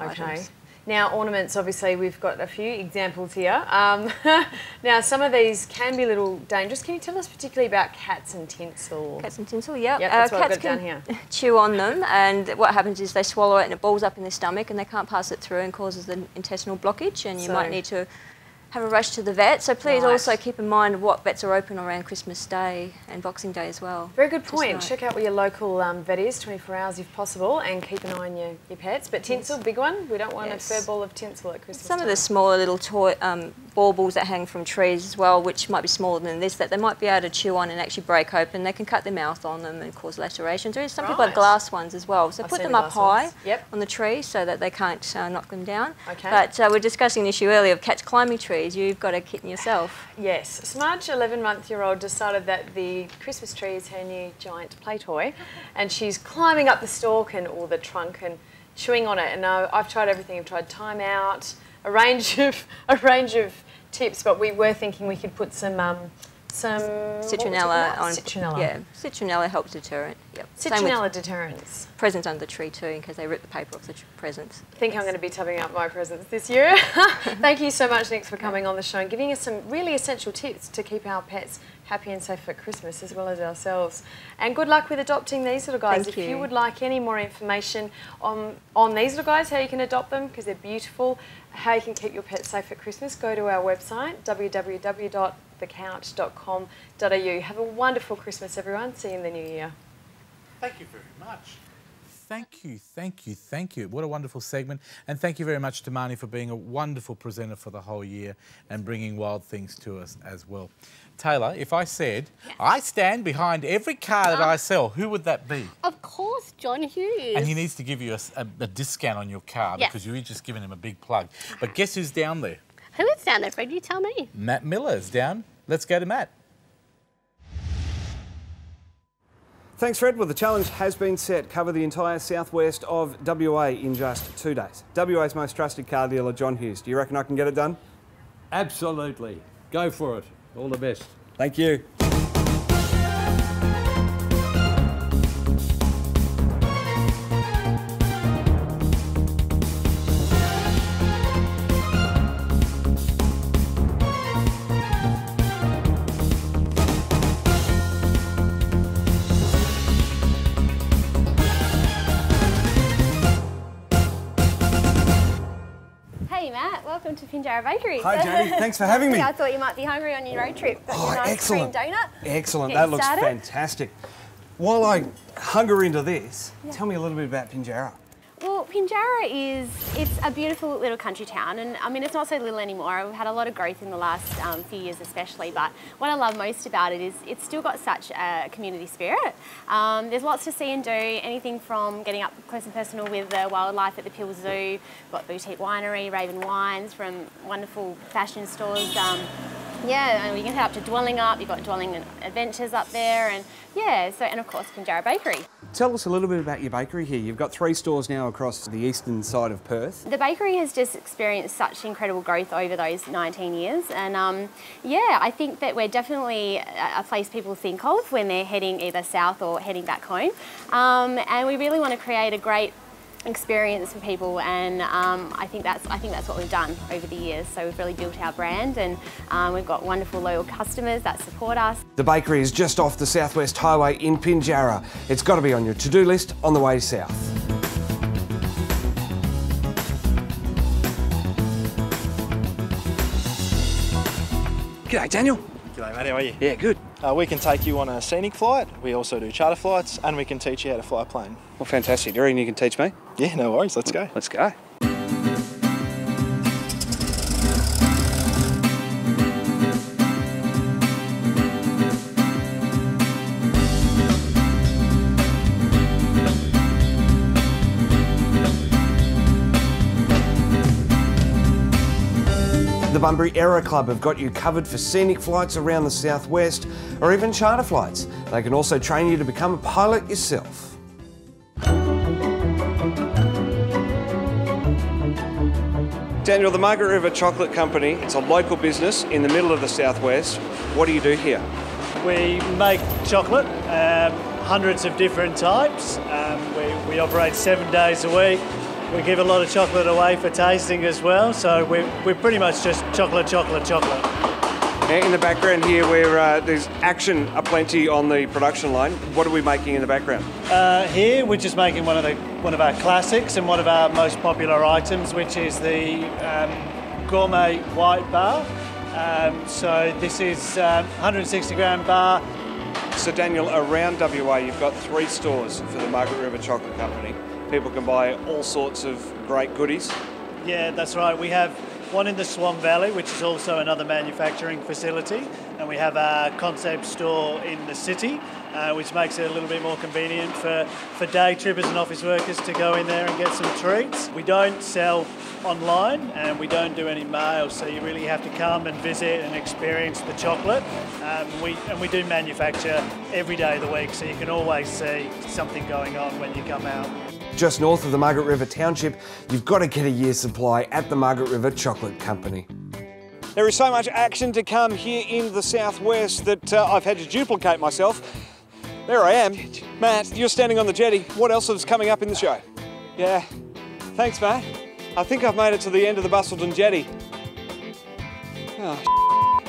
Okay. items. Now, ornaments, obviously, we've got a few examples here. Um, *laughs* now, some of these can be a little dangerous. Can you tell us particularly about cats and tinsel? Cats and tinsel, yeah. Yep, I've cats can here. *laughs* chew on them, and what happens is they swallow it and it balls up in their stomach, and they can't pass it through and causes an intestinal blockage, and you So- might need to have a rush to the vet. So please Right. also keep in mind what vets are open around Christmas Day and Boxing Day as well. Very good point. Check out where your local um, vet is 24 hours if possible and keep an eye on your, your pets. But tinsel, big one. We don't want Yes. a fur ball of tinsel at Christmas Some of the smaller little toy um, baubles that hang from trees as well, which might be smaller than this, that they might be able to chew on and actually break open. They can cut their mouth on them and cause lacerations. There is some people have glass ones as well, so I've put them the up high. Yep. on the tree so that they can't uh, knock them down. Okay. But uh, we're discussing the issue earlier of cats climbing trees. You've got a kitten yourself. Yes, Smudge, 11 month year old, decided that the Christmas tree is her new giant play toy, and she's climbing up the stalk and all the trunk and chewing on it. And I've tried everything. I've tried time out, a range *laughs* of a range of tips, but we were thinking we could put some um, some what was it Citronella on. Citronella. Yeah, citronella helps deterrent. Yep. Citronella deterrents. presents under the tree too, in case they rip the paper off the presents. I think I'm going to be tubbing up my presents this year. *laughs* Thank you so much, Nick, for coming on the show and giving us some really essential tips to keep our pets happy and safe at Christmas as well as ourselves. And good luck with adopting these little guys. Thank if you. you. would like any more information on, on these little guys, how you can adopt them, because they're beautiful, how you can keep your pets safe at Christmas, go to our website www.thecouch.com.au. Have a wonderful Christmas, everyone. See you in the new year. Thank you very much. Thank you, thank you, thank you. What a wonderful segment. And thank you very much to Marnie for being a wonderful presenter for the whole year and bringing wild things to us as well. Tayla, if I said, I stand behind every car that I ah. sell, who would that be? Of course, John Hughes. And he needs to give you a discount on your car Yes. because you're just giving him a big plug. But guess who's down there? Who is down there, Fred? You tell me. Matt Miller's down. Let's go to Matt. Thanks, Fred. Well, the challenge has been set. Cover the entire southwest of WA in just two days. WA's most trusted car dealer, John Hughes. Do you reckon I can get it done? Absolutely. Go for it. All the best. Thank you. Pinjarra Bakery. Hi, Jodie. *laughs* Thanks for having me. I thought you might be hungry on your road trip. Got Oh, your nice excellent. cream donut. Excellent. Get That looks started. fantastic. While I hunger into this, tell me a little bit about Pinjarra. Well, Pinjarra is it's a beautiful little country town, and I mean it's not so little anymore. We've had a lot of growth in the last um, few years, especially. But what I love most about it is it's still got such a community spirit. Um, there's lots to see and do. Anything from getting up close and personal with the wildlife at the Peel Zoo, We've got boutique winery, Raven Wines, from wonderful fashion stores. Um, yeah, and you can head up to Dwellingup. You've got Dwellingup Adventures up there, and yeah, so and of course Pinjarra Bakery. Tell us a little bit about your bakery here. You've got three stores now across the eastern side of Perth. The bakery has just experienced such incredible growth over those 19 years, and um, yeah, I think that we're definitely a place people think of when they're heading either south or heading back home. Um, and we really want to create a great experience for people, and um, I think that's I think that's what we've done over the years. So we've really built our brand, and um, we've got wonderful loyal customers that support us. The bakery is just off the Southwest Highway in Pinjarra. It's got to be on your to-do list on the way south. G'day, Daniel. G'day, mate. How are you? Yeah, good. Uh, we can take you on a scenic flight. We also do charter flights, and we can teach you how to fly a plane. Well, fantastic. Do you reckon you can teach me? Yeah, no worries. Let's go. Let's go. Bunbury Aero Club have got you covered for scenic flights around the southwest or even charter flights. They can also train you to become a pilot yourself. Daniel, the Margaret River Chocolate Company, it's a local business in the middle of the southwest. What do you do here? We make chocolate, um, hundreds of different types. Um, we, we operate seven days a week. We give a lot of chocolate away for tasting as well, so we're, we're pretty much just chocolate, chocolate, chocolate. Now, In the background here, where uh, there's action aplenty on the production line, what are we making in the background? Uh, here we're just making one of the one of our classics and one of our most popular items, which is the um, gourmet white bar. Um, so this is um, 160 gram bar. So, Daniel, around WA, you've got three stores for the Margaret River Chocolate Company. People can buy all sorts of great goodies. Yeah, that's right. We have one in the Swan Valley, which is also another manufacturing facility, and we have a concept store in the city, uh, which makes it a little bit more convenient for, for day trippers and office workers to go in there and get some treats. We don't sell online and we don't do any mail, so you really have to come and visit and experience the chocolate. Um, we, and we do manufacture every day of the week, so you can always see something going on when you come out. Just north of the Margaret River Township, you've got to get a year's supply at the Margaret River Chocolate Company. There is so much action to come here in the southwest that uh, I've had to duplicate myself. There I am. Matt, you're standing on the jetty. What else is coming up in the show? Yeah. Thanks, Matt. I think I've made it to the end of the Busselton jetty. Oh,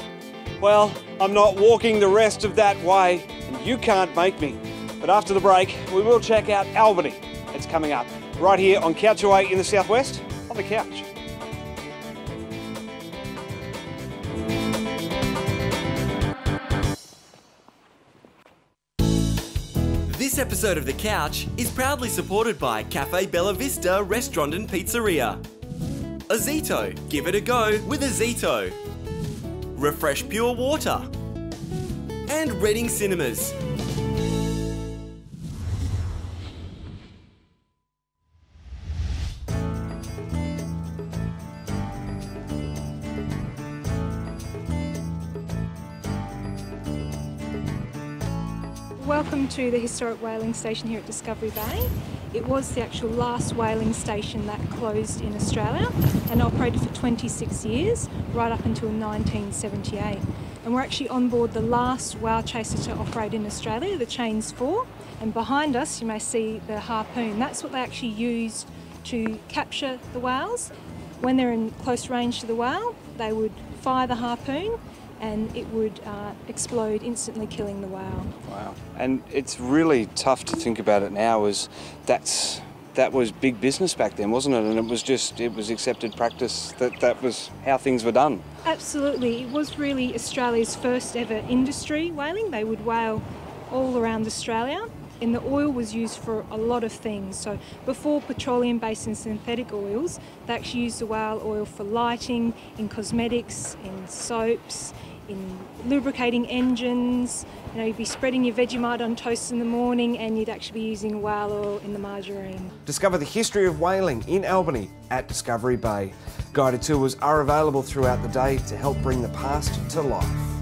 *laughs* well, I'm not walking the rest of that way, and you can't make me. But after the break, we will check out Albany coming up right here on CouchAway in the Southwest on the couch. This episode of The Couch is proudly supported by Cafe Bella Vista Restaurant and Pizzeria. Azito, give it a go with Azito. Refresh Pure Water. And Reading Cinemas, Welcome to the historic whaling station here at Discovery Bay. It was the actual last whaling station that closed in Australia and operated for 26 years, right up until 1978. And we're actually on board the last whale chaser to operate in Australia, the Cheynes 4. And behind us, you may see the harpoon. That's what they actually used to capture the whales. When they're in close range to the whale, they would fire the harpoon and it would uh, explode, instantly killing the whale. Wow. And it's really tough to think about it now as that's that was big business back then, wasn't it? And it was just it was accepted practice that that was how things were done. Absolutely. It was really Australia's first ever industry whaling. They would whale all around Australia. And the oil was used for a lot of things. So before petroleum based and synthetic oils, they actually used the whale oil for lighting, in cosmetics, in soaps, in lubricating engines. You know, you'd be spreading your Vegemite on toast in the morning and you'd actually be using whale oil in the margarine. Discover the history of whaling in Albany at Discovery Bay. Guided tours are available throughout the day to help bring the past to life.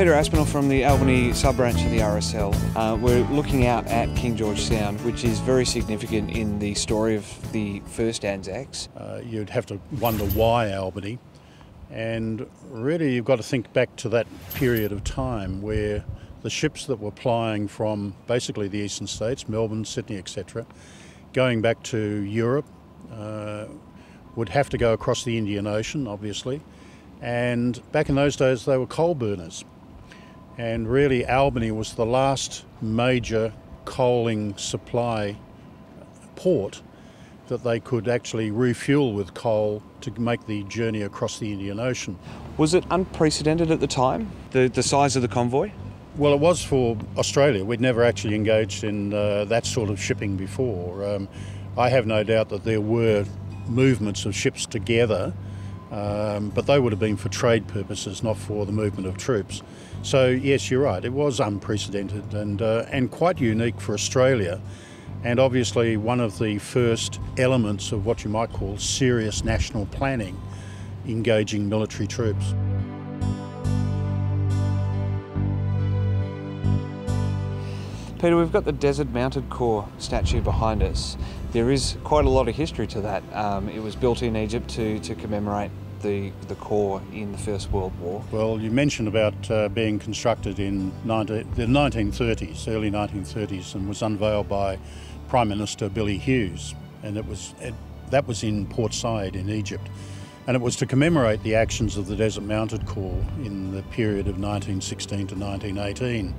Peter Aspinall from the Albany sub branch of the RSL. Uh, we're looking out at King George Sound, which is very significant in the story of the first Anzacs. Uh, you'd have to wonder why Albany. And really, you've got to think back to that period of time where the ships that were plying from basically the eastern states, Melbourne, Sydney, etc., going back to Europe, uh, would have to go across the Indian Ocean, obviously. And back in those days, they were coal burners. And really, Albany was the last major coaling supply port that they could actually refuel with coal to make the journey across the Indian Ocean. Was it unprecedented at the time, the, the size of the convoy? Well, it was for Australia. We'd never actually engaged in uh, that sort of shipping before. Um, I have no doubt that there were movements of ships together, um, but they would have been for trade purposes, not for the movement of troops. So yes, you're right. It was unprecedented and uh, and quite unique for Australia, and obviously one of the first elements of what you might call serious national planning, engaging military troops. Peter, we've got the Desert Mounted Corps statue behind us. There is quite a lot of history to that. Um, it was built in Egypt to, to commemorate the, the Corps in the First World War. Well, you mentioned about uh, being constructed in 19, the 1930s, early 1930s, and was unveiled by Prime Minister Billy Hughes, and it was it, that was in Port Said in Egypt, and it was to commemorate the actions of the Desert Mounted Corps in the period of 1916 to 1918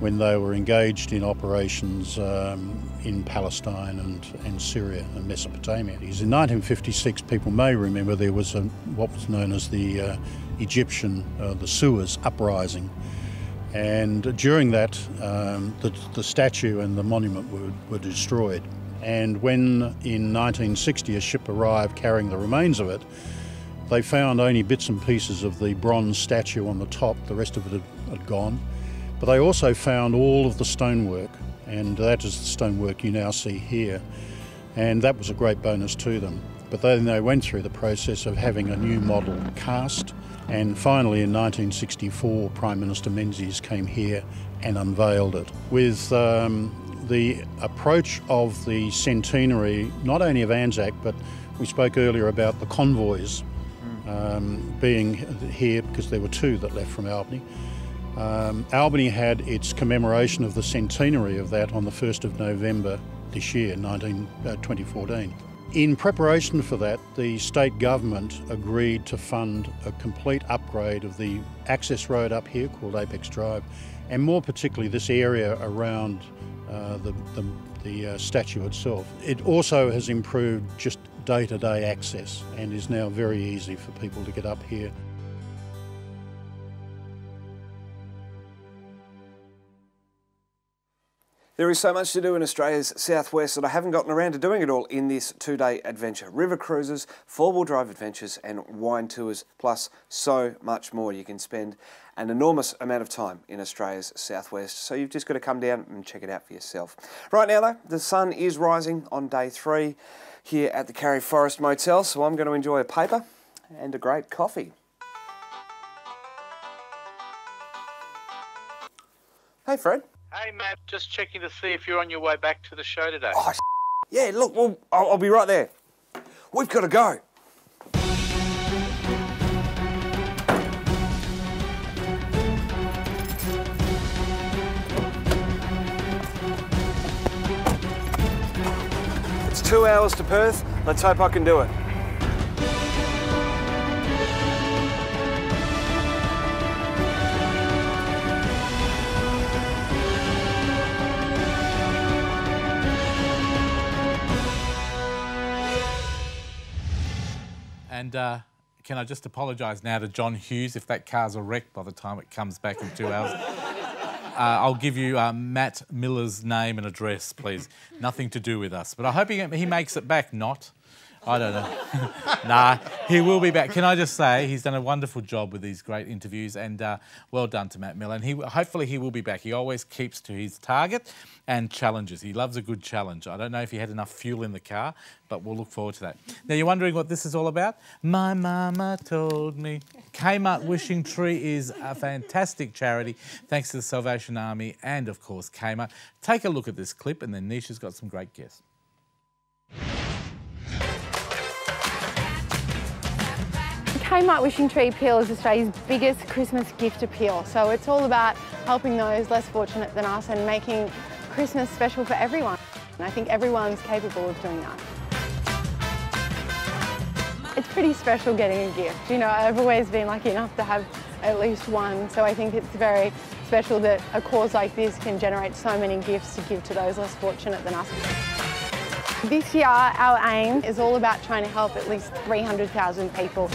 when they were engaged in operations um, in Palestine and, and Syria and Mesopotamia. In 1956, people may remember there was a, what was known as the uh, Egyptian, uh, the Suez uprising. And during that, um, the, the statue and the monument were, were destroyed. And when in 1960 a ship arrived carrying the remains of it, they found only bits and pieces of the bronze statue on the top, the rest of it had, had gone. But they also found all of the stonework, and that is the stonework you now see here. And that was a great bonus to them. But then they went through the process of having a new model cast, and finally in 1964, Prime Minister Menzies came here and unveiled it. With um, the approach of the centenary, not only of Anzac, but we spoke earlier about the convoys um, being here because there were two that left from Albany. Um, Albany had its commemoration of the centenary of that on the 1st of November this year, 19, uh, 2014. In preparation for that, the state government agreed to fund a complete upgrade of the access road up here called Apex Drive, and more particularly this area around uh, the, the, the uh, statue itself. It also has improved just day-to-day access and is now very easy for people to get up here. There is so much to do in Australia's southwest that I haven't gotten around to doing it all in this two day adventure. River cruises, four wheel drive adventures, and wine tours, plus so much more. You can spend an enormous amount of time in Australia's southwest, so you've just got to come down and check it out for yourself. Right now, though, the sun is rising on day three here at the Karri Forest Motel, so I'm going to enjoy a paper and a great coffee. Hey, Fred. Hey, Matt, just checking to see if you're on your way back to the show today. Oh, Yeah, look, well, I'll, I'll be right there. We've got to go. It's two hours to Perth. Let's hope I can do it. And uh, can I just apologise now to John Hughes if that car's a wreck by the time it comes back in two hours? *laughs* Uh, I'll give you uh, Matt Miller's name and address, please. Nothing to do with us. But I hope he, he makes it back, not. I don't know. *laughs* nah, he will be back. Can I just say he's done a wonderful job with these great interviews, and uh, well done to Matt Miller. And he hopefully he will be back. He always keeps to his target and challenges. He loves a good challenge. I don't know if he had enough fuel in the car, but we'll look forward to that. Now you're wondering what this is all about? My mama told me. Kmart Wishing Tree is a fantastic charity, thanks to the Salvation Army and of course Kmart. Take a look at this clip, and then Neesha's got some great guests. Kmart Wishing Tree Appeal is Australia's biggest Christmas gift appeal. So it's all about helping those less fortunate than us and making Christmas special for everyone. And I think everyone's capable of doing that. It's pretty special getting a gift. You know, I've always been lucky enough to have at least one, so I think it's very special that a cause like this can generate so many gifts to give to those less fortunate than us. This year, our aim is all about trying to help at least 300,000 people.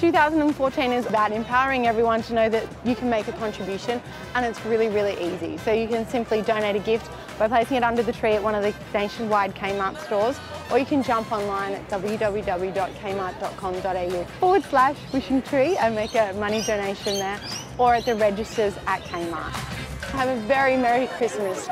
2014 is about empowering everyone to know that you can make a contribution and it's really, really easy. So you can simply donate a gift by placing it under the tree at one of the nationwide Kmart stores or you can jump online at www.kmart.com.au forward slash wishing tree and make a money donation there or at the registers at Kmart. Have a very Merry Christmas.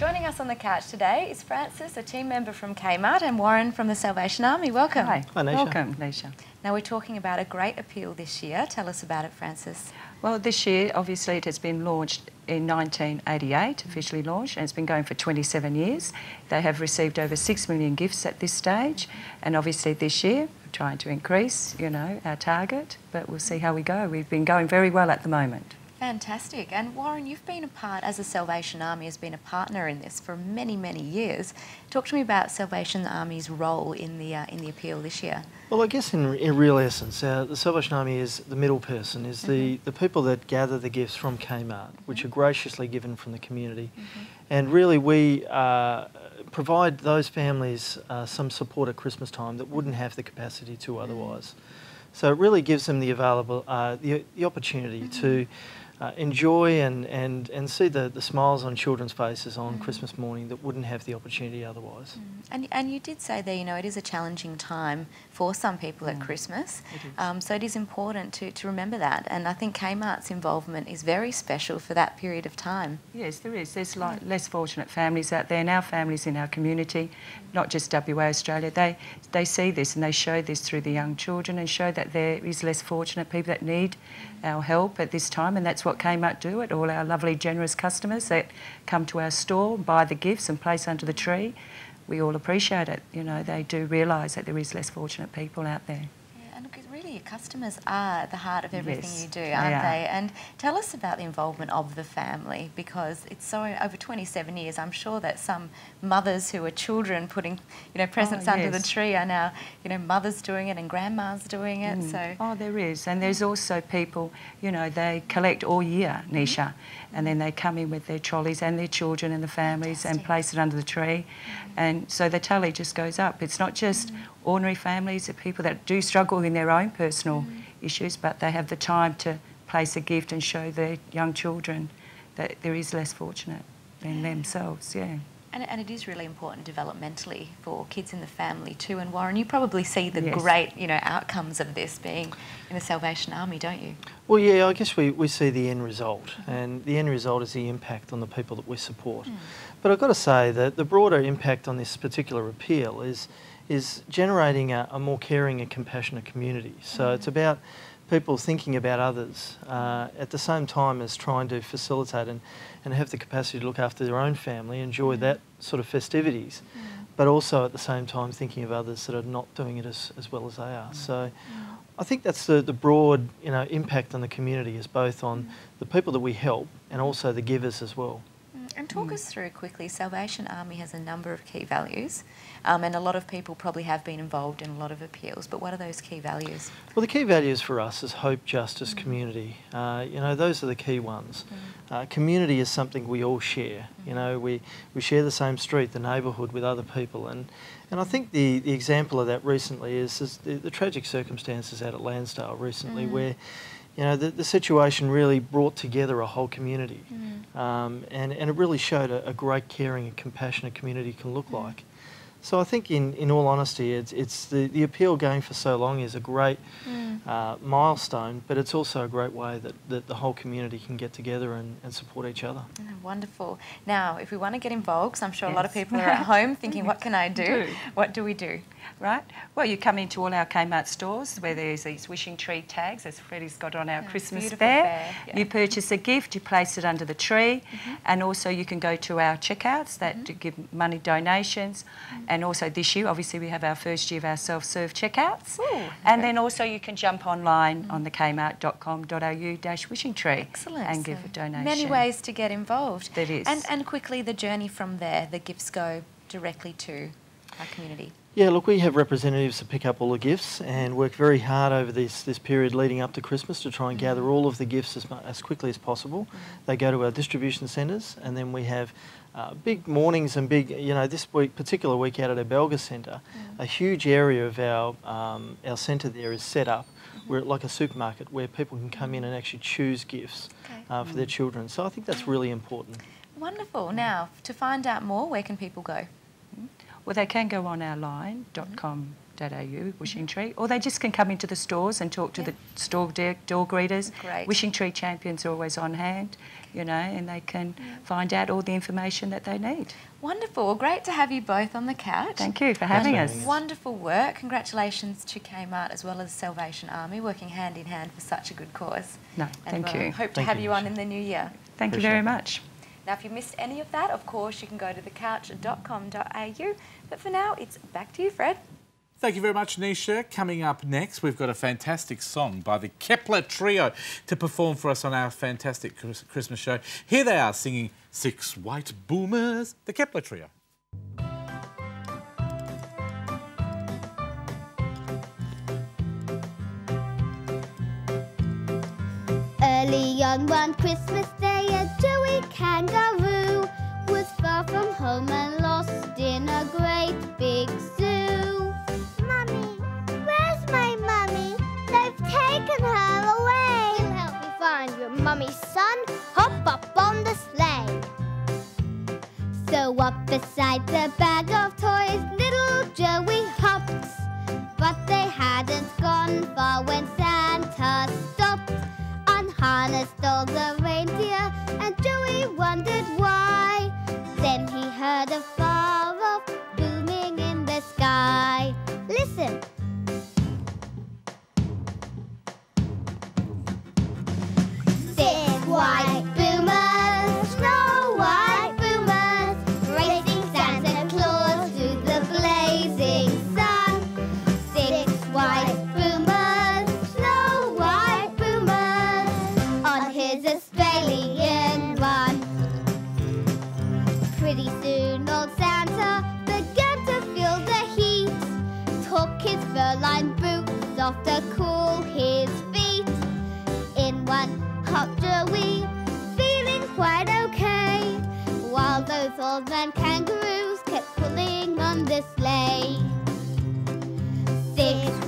Joining us on the couch today is Francis, a team member from Kmart, and Warren from the Salvation Army. Welcome. Hi. Hi, Neesha. Welcome, Neesha. Now we're talking about a great appeal this year. Tell us about it, Francis. Well, this year, obviously, it has been launched in 1988, officially launched, and it's been going for 27 years. They have received over 6 million gifts at this stage, and obviously this year, we're trying to increase, you know, our target, but we'll see how we go. We've been going very well at the moment. Fantastic. And Warren, you've been a part, as the Salvation Army has been a partner in this for many, many years. Talk to me about Salvation Army's role in the uh, in the appeal this year. Well, I guess in, in real essence, uh, the Salvation Army is the middle person, is the, Mm-hmm. the people that gather the gifts from Kmart, which are graciously given from the community. Mm-hmm. And really, we uh, provide those families uh, some support at Christmas time that wouldn't have the capacity to otherwise. So it really gives them the available, uh, the, the opportunity to uh, enjoy and, and, and see the, the smiles on children's faces on Christmas morning that wouldn't have the opportunity otherwise. And, and you did say there, you know, it is a challenging time for some people at Christmas. Um, so it is important to, to remember that. And I think Kmart's involvement is very special for that period of time. Yes, there is. There's like less fortunate families out there, and our families in our community, not just WA Australia, they, they see this and they show this through the young children and show that there is less fortunate people that need our help at this time, and that's what Kmart do it. All our lovely, generous customers that come to our store, buy the gifts and place under the tree. We all appreciate it. You know, they do realise that there is less fortunate people out there. Yeah, and look, it really your customers are at the heart of everything Yes, you do, aren't are. they? And tell us about the involvement of the family because it's so over 27 years. I'm sure that some mothers who are children putting, you know, presents under the tree are now, you know, mothers doing it and grandmas doing it. Mm. So Oh, there is. And there's also people, you know, they collect all year, Neesha, and then they come in with their trolleys and their children and the families and place it under the tree. And so the tally just goes up. It's not just ordinary families, it's people that do struggle in their own personal mm. issues, but they have the time to place a gift and show their young children that there is less fortunate than themselves, yeah. And, and it is really important developmentally for kids in the family too. And Warren, you probably see the Yes. great, you know, outcomes of this being in the Salvation Army, don't you? Well, yeah, I guess we, we see the end result, and the end result is the impact on the people that we support. Hmm. But I've got to say that the broader impact on this particular appeal is is generating a, a more caring and compassionate community. So hmm. it's about people thinking about others uh, at the same time as trying to facilitate and, and have the capacity to look after their own family, enjoy mm. that sort of festivities, mm. but also at the same time thinking of others that are not doing it as, as well as they are. Mm. So I think that's the, the broad you know, impact on the community is both on the people that we help and also the givers as well. And talk us through quickly. Salvation Army has a number of key values, um, and a lot of people probably have been involved in a lot of appeals. But what are those key values? Well, the key values for us is hope, justice, community. Uh, you know, those are the key ones. Uh, community is something we all share. You know, we, we share the same street, the neighbourhood with other people. And, and I think the, the example of that recently is, is the, the tragic circumstances out at Landsdale recently Mm. where, you know, the, the situation really brought together a whole community. Um, and, and it really showed a, a great caring and compassionate community can look like. So I think, in, in all honesty, it's, it's the, the appeal game for so long is a great Mm. uh, milestone, but it's also a great way that, that the whole community can get together and, and support each other. Oh, wonderful. Now, if we want to get involved, 'cause I'm sure a lot of people are at home thinking, *laughs* what can I do? Do. What do we do? Right? Well, you come into all our Kmart stores where there's these wishing tree tags, as Freddie's got on our Christmas fair. fair, yeah. You purchase a gift, you place it under the tree, Mm-hmm. and also you can go to our checkouts that do give money donations. Mm. And also this year, obviously, we have our first year of our self-serve checkouts. Ooh, And then also you can jump online on the kmart.com.au-wishing tree Excellent. and give a donation. Many ways to get involved. There is. And, and quickly, the journey from there, the gifts go directly to our community. Yeah, look, we have representatives to pick up all the gifts and work very hard over this, this period leading up to Christmas to try and gather all of the gifts as, as quickly as possible. They go to our distribution centres and then we have uh, big mornings and big, you know, this week, particular week out at our Balga Centre, a huge area of our, um, our centre there is set up. We're like a supermarket where people can come in and actually choose gifts uh, for their children. So I think that's really important. Wonderful. Now, to find out more, where can people go? Well, they can go on our line.com.au, mm-hmm. mm-hmm. Wishing Tree, or they just can come into the stores and talk to the store de- door greeters. Great. Wishing Tree champions are always on hand, you know, and they can mm. find out all the information that they need. Wonderful. Great to have you both on the couch. Thank you for having us. Wonderful work. Congratulations to Kmart as well as Salvation Army working hand in hand for such a good cause. No, And thank we'll you. Hope to Thank have you, you on in the new year. Thank you very much. Now, if you missed any of that, of course, you can go to thecouch.com.au. But for now, it's back to you, Fred. Thank you very much, Neesha. Coming up next, we've got a fantastic song by the Kepler Trio to perform for us on our fantastic Christmas show. Here they are singing Six White Boomers, the Kepler Trio. Early on one Christmas day, a Joey kangaroo was far from home and lost in a great big zoo. Mummy, where's my mummy? They've taken her away. You'll help me find your mummy, son. Hop up on the sleigh. So up beside the bag of toys, little Joey hops. But they hadn't gone far when Santa stopped. Unharnessed all the reindeer, and Joey wondered why. Then he heard a far off booming in the sky. Listen. Six white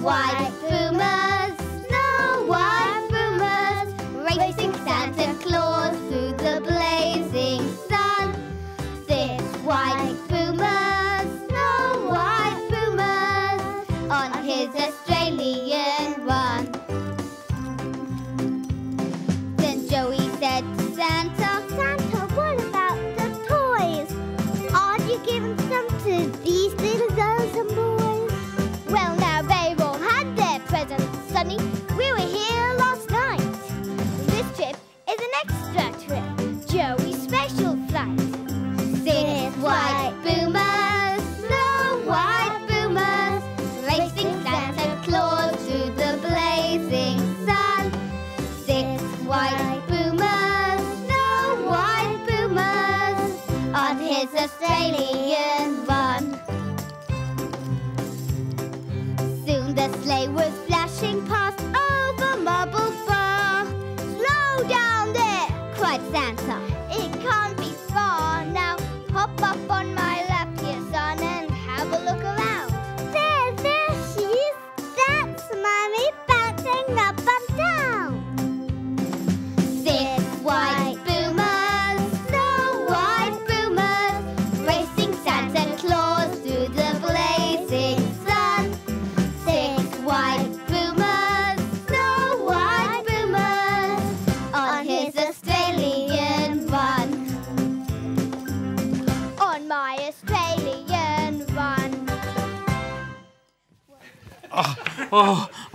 Six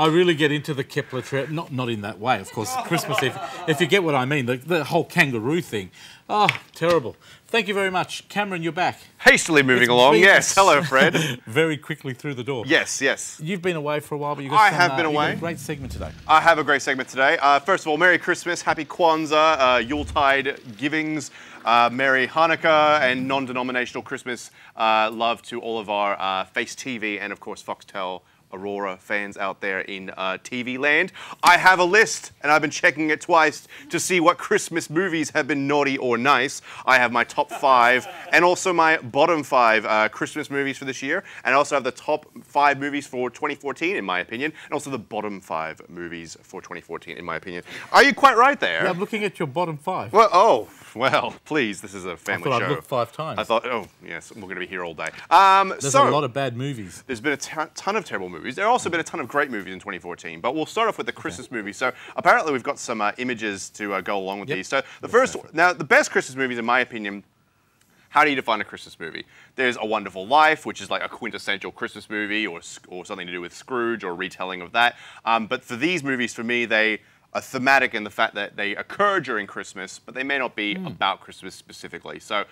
I really get into the Kepler trip. Not not in that way, of course. Christmas, if, if you get what I mean, the, the whole kangaroo thing. Oh, terrible. Thank you very much. Cameron, you're back. Hastily moving It's along. Yes. Hello, Fred. *laughs* very quickly through the door. Yes, yes. You've been away for a while, but you've got I some, have uh, been you've away. a great segment today. I have a great segment today. Uh, first of all, Merry Christmas, Happy Kwanzaa, uh, Yuletide givings, uh, Merry Hanukkah, and non-denominational Christmas uh, love to all of our uh, Face TV and, of course, Foxtel Aurora fans out there in uh, TV land. I have a list, and I've been checking it twice to see what Christmas movies have been naughty or nice. I have my top five, and also my bottom five uh, Christmas movies for this year, and I also have the top five movies for 2014, in my opinion, and also the bottom five movies for 2014, in my opinion. Are you quite right there? Yeah, I'm looking at your bottom five. Well, oh, well, *laughs* please, this is a family thought I'd show. look five times. I thought, oh, yes, we're going to be here all day. Um, There's so, a lot of bad movies. there's been a ton of terrible movies. There have also been a ton of great movies in 2014, but we'll start off with the Christmas movies. So apparently we've got some uh, images to uh, go along with these. So the first, now the best Christmas movies, in my opinion, how do you define a Christmas movie? There's A Wonderful Life, which is like a quintessential Christmas movie, or or something to do with Scrooge, or retelling of that. Um, but for these movies, for me, they are thematic in the fact that they occur during Christmas, but they may not be hmm. about Christmas specifically. So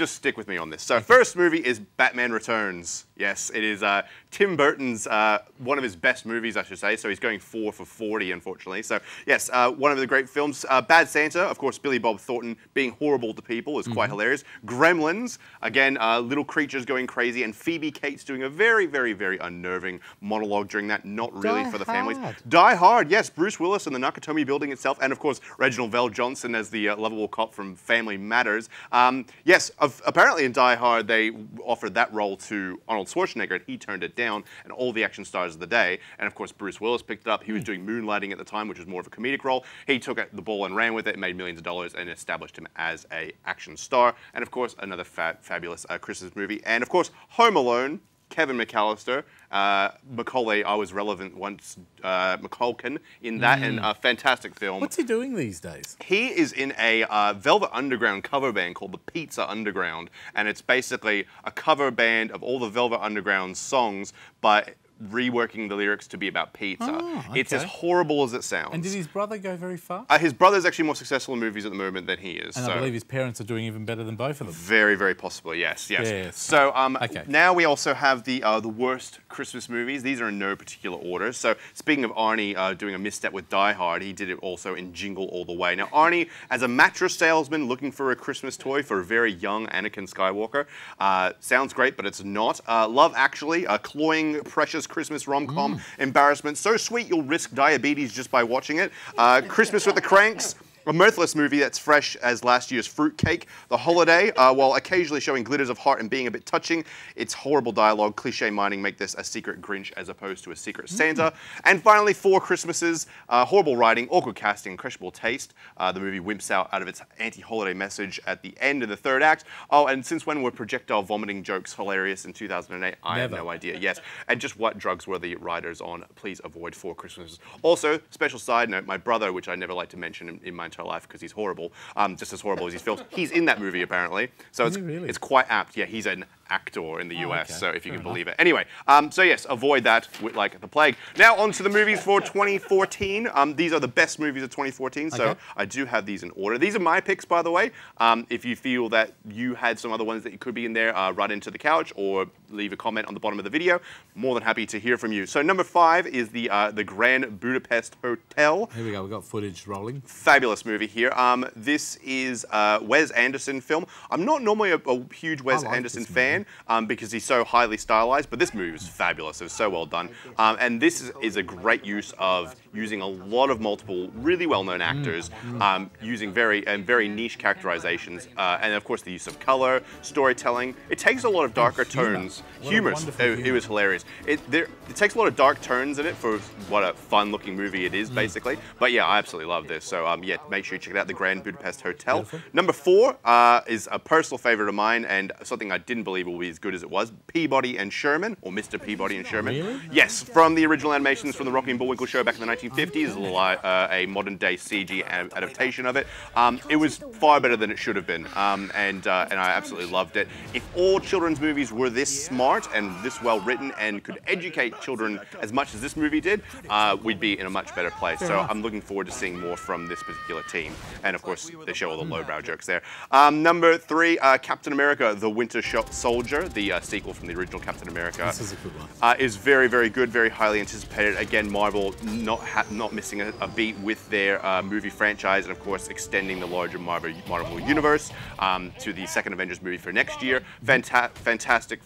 just stick with me on this. So first movie is Batman Returns. Yes, it is uh, Tim Burton's uh, one of his best movies, I should say. So he's going four for 40, unfortunately. So yes, uh, one of the great films. Uh, Bad Santa, of course, Billy Bob Thornton being horrible to people is quite hilarious. Gremlins, again, uh, little creatures going crazy, and Phoebe Cates doing a very, very, very unnerving monologue during that. Not really Die for the families. Die Hard, yes, Bruce Willis and the Nakatomi building itself, and of course Reginald VelJohnson as the uh, lovable cop from Family Matters. Um, yes, of, apparently in Die Hard they offered that role to Arnold Schwarzenegger, and he turned it down, and all the action stars of the day, and of course Bruce Willis picked it up. He was doing Moonlighting at the time, which was more of a comedic role. He took the ball and ran with it, made millions of dollars, and established him as a action star. And of course another fa- fabulous uh, Christmas movie, and of course Home Alone. Kevin McAllister, uh, Macaulay, I was relevant once, uh, McCulkin in that, and Mm. a fantastic film. What's he doing these days? He is in a uh, Velvet Underground cover band called the Pizza Underground, and it's basically a cover band of all the Velvet Underground songs, but reworking the lyrics to be about pizza. Oh, It's as horrible as it sounds. And did his brother go very far? uh, his brother's actually more successful in movies at the moment than he is. and so. I believe his parents are doing even better than both of them. Very, very possibly, yes, yes. Yes. So um, Okay. now we also have the uh, the worst Christmas movies. These are in no particular order. So speaking of Arnie uh, doing a misstep with Die Hard, he did it also in Jingle All the Way. Now Arnie, as a mattress salesman looking for a Christmas toy for a very young Anakin Skywalker, uh, sounds great, but it's not. Uh, Love Actually, a cloying, precious Christmas rom-com Mm. embarrassment, so sweet you'll risk diabetes just by watching it. Uh, Christmas with the Cranks. A mirthless movie that's fresh as last year's fruitcake. The Holiday, uh, while occasionally showing glitters of heart and being a bit touching, its horrible dialogue, cliche mining make this a secret Grinch as opposed to a secret Santa. And finally, Four Christmases, uh, horrible writing, awkward casting, questionable taste. Uh, the movie wimps out out of its anti-holiday message at the end of the third act. Oh, and since when were projectile vomiting jokes hilarious in 2008? I have no idea. Yes, and just what drugs were the writers on? Please avoid Four Christmases. Also, special side note: my brother, which I never like to mention in, in my entire life because he's horrible, um, just as horrible as he's filmed, he's in that movie apparently. So it's really? it's quite apt. Yeah, he's an actor in the Oh, US, okay. so if you Fair can enough. believe it. Anyway, um, so yes, avoid that with like the plague. Now on to the movies for 2014. Um, these are the best movies of 2014. So Okay. I do have these in order. These are my picks, by the way. Um, if you feel that you had some other ones that you could be in there, uh, run into the couch or leave a comment on the bottom of the video. More than happy to hear from you. So number five is the uh, the Grand Budapest Hotel. Here we go. We've got footage rolling. Fabulous movie here. Um, this is a Wes Anderson film. I'm not normally a, a huge Wes like Anderson fan um, because he's so highly stylized, but this movie is fabulous. It was so well done. Um, and this is, is a great use of using a lot of multiple, really well-known actors, um, using very and very niche characterizations, uh, and of course the use of color, storytelling. It takes a lot of darker humor. What Humorous. It, it was hilarious. It, there, it takes a lot of dark turns in it for what a fun-looking movie it is, Mm. basically. But yeah, I absolutely love this. So um, yeah, make sure you check it out, the Grand Budapest Hotel. Number four uh, is a personal favorite of mine and something I didn't believe will be as good as it was. Peabody and Sherman, or Mr. Peabody and Sherman. Really? Yes, from the original animations from the Rocky and Bullwinkle show back in the 1950s, li- uh, a modern-day CG adaptation of it. Um, it was far better than it should have been, um, and uh, and I absolutely loved it. If all children's movies were this smart and this well written and could educate children as much as this movie did, uh, we'd be in a much better place. So. I'm looking forward to seeing more from this particular team. And of course, they show all the lowbrow jokes there. Um, number three, uh, Captain America: The Winter Soldier, the uh, sequel from the original Captain America. This is a good one. Uh, is very, very good, very highly anticipated. Again, Marvel not ha- not missing a, a beat with their uh, movie franchise, and of course extending the larger Marvel Marvel universe um, to the second Avengers movie for next year. Fanta- fantastic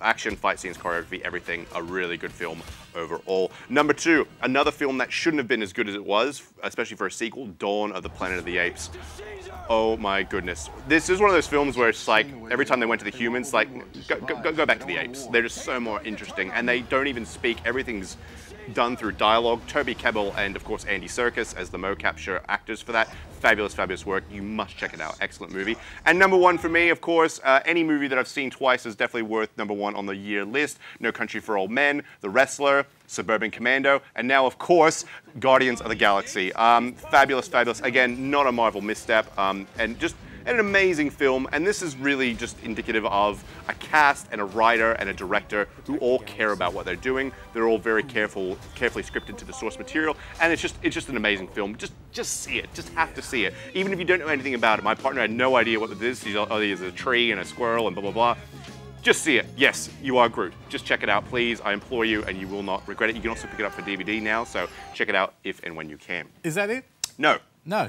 action, fight scenes, choreography, everything. A really good film overall. Number two, another film that shouldn't have been as good as it was, especially for a sequel, Dawn of the Planet of the Apes. Oh my goodness. This is one of those films where it's like every time they went to the humans, like go, go- go back to the apes. They're just so more interesting, and they don't even speak. Everything's done through dialogue. Toby Kebbell and of course Andy Serkis as the mocapture actors for that. Fabulous, fabulous work. You must check it out. Excellent movie. And number one for me, of course, uh, any movie that I've seen twice is definitely worth number one on the year list. No Country for Old Men, The Wrestler, Suburban Commando, and now, of course, Guardians of the Galaxy. Um, fabulous, fabulous. Again, not a Marvel misstep, um, and just an amazing film. And this is really just indicative of a cast and a writer and a director who all care about what they're doing. They're all very careful, carefully scripted to the source material, and it's just it's just an amazing film. Just just see it. Just have to see it. Even if you don't know anything about it. My partner had no idea what this it is. He's oh, there's a tree and a squirrel and blah blah blah. Just see it. Yes, you are Groot. Just check it out, please. I implore you, and you will not regret it. You can also pick it up for DVD now, so check it out if and when you can. Is that it? No. No.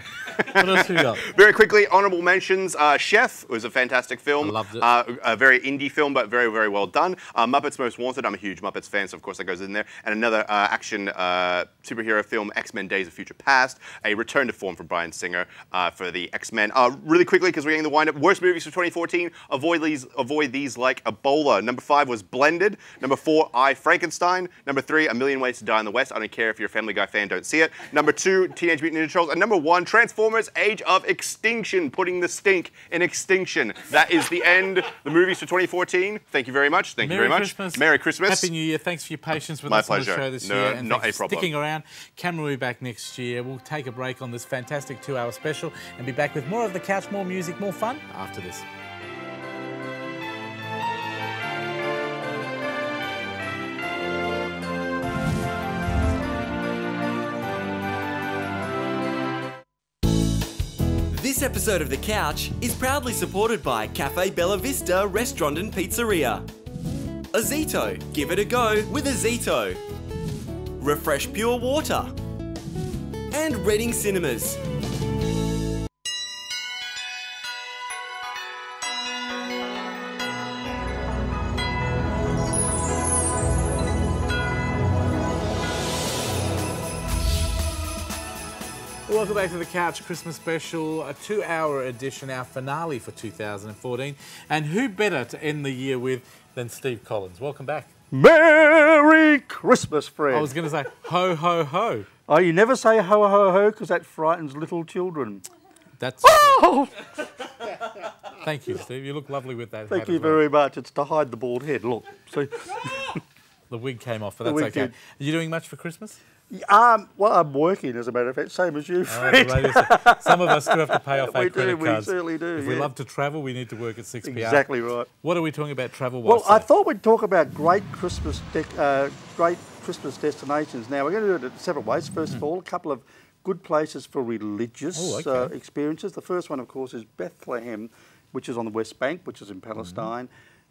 What else we got? *laughs* Very quickly, honorable mentions. Uh, Chef was a fantastic film. I loved it. Uh, a very indie film, but very, very well done. Uh, Muppets Most Wanted. I'm a huge Muppets fan, so of course that goes in there. And another uh, action uh, superhero film, X-Men: Days of Future Past. A return to form for Bryan Singer uh, for the X-Men. Uh, really quickly, because we're getting the wind up. Worst movies for 2014. Avoid these. Avoid these like Ebola. Number five was Blended. Number four, I Frankenstein. Number three, A Million Ways to Die in the West. I don't care if you're a Family Guy fan, don't see it. Number two, Teenage Mutant Ninja Turtles. And number one, Transformers: Age of Extinction. Putting the stink in extinction. That is the end. The movies for 2014. Thank you very much. Thank Merry you very much. Merry Christmas. Happy New Year. Thanks for your patience with My us on the show this No, year. And not a problem. sticking around. Cameron will be back next year. We'll take a break on this fantastic two hour special and be back with more of the couch, more music, more fun after this. This episode of The Couch is proudly supported by Cafe Bella Vista Restaurant and Pizzeria. Azito, give it a go with Azito. Refresh Pure Water. And Reading Cinemas. Welcome back to the Couch Christmas Special, a two hour edition, our finale for 2014. And who better to end the year with than Steve Collins? Welcome back. Merry Christmas, Fred. I was going to say ho, ho, ho. Oh, you never say ho, ho, ho because that frightens little children. That's. Oh! Thank you, Steve. You look lovely with that. Thank you well. very much. It's to hide the bald head. Look, see. *laughs* The wig came off, but that's okay. did. Are you doing much for Christmas? Um, well, I'm working, as a matter of fact, same as you, Oh, Fred. ladies- Some of us do have to pay *laughs* off we our do, credit we cards. certainly do. If we love to travel, we need to work at 6 p.m. Exactly right. What are we talking about travel Well? I thought we'd talk about great Christmas, uh, great Christmas destinations. Now we're going to do it in several ways. First of all, a couple of good places for religious Hmm. Oh, uh, experiences. The first one, of course, is Bethlehem, which is on the West Bank, which is in Palestine.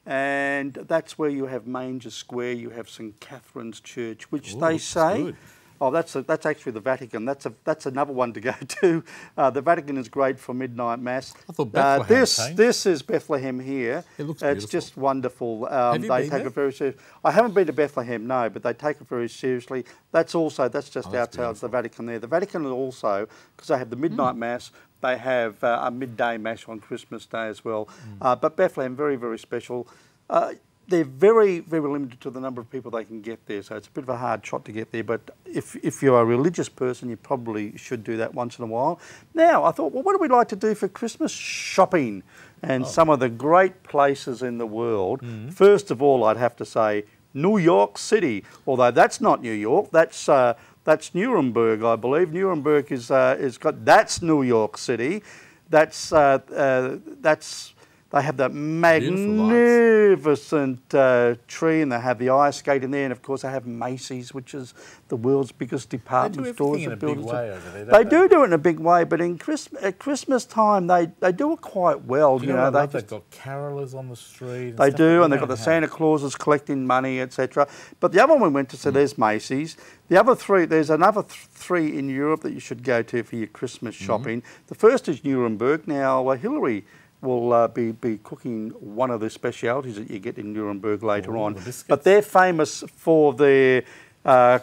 And that's where you have Manger Square, you have St Catherine's Church, which Ooh, they say good. Oh, that's a, that's actually the Vatican. That's a that's another one to go *laughs* to. Uh, the Vatican is great for midnight mass. I thought uh, Bethlehem this changed. this is Bethlehem here. It looks beautiful. It's just wonderful. Um, Have you they been take there? it very seriously. I haven't been to Bethlehem, no, but they take it very seriously. That's also that's just Oh, that's outside the Vatican there. The Vatican is also because they have the midnight Hmm. mass. They have uh, a midday mass on Christmas Day as well. Hmm. Uh, but Bethlehem, very very special. Uh, they're very, very limited to the number of people they can get there, so it's a bit of a hard shot to get there. But if, if you're a religious person, you probably should do that once in a while. Now, I thought, well, what do we like to do for Christmas shopping? And some of the great places in the world. First of all, I'd have to say New York City, although that's not New York, that's. Uh, that's Nuremberg, I believe. Nuremberg is uh, is got. That's New York City. That's uh, uh, that's. They have that magnificent uh, tree, and they have the ice skate in there, and of course they have Macy's, which is the world's biggest department everything stores. in a big way over there, They don't do do it in a big way, but in Christ- at Christmas time they, they do it quite well. Do you you know, know, they what I love? just They've got carolers on the street. and they do, that and they've got the have. Santa Clauses collecting money, etc. But the other one we went to, so there's Macy's. The other three, there's another th- three in Europe that you should go to for your Christmas shopping. The first is Nuremberg. Now, uh, Hillary will uh, be, be cooking one of the specialities that you get in Nuremberg later Ooh, on. the. But they're famous for their uh,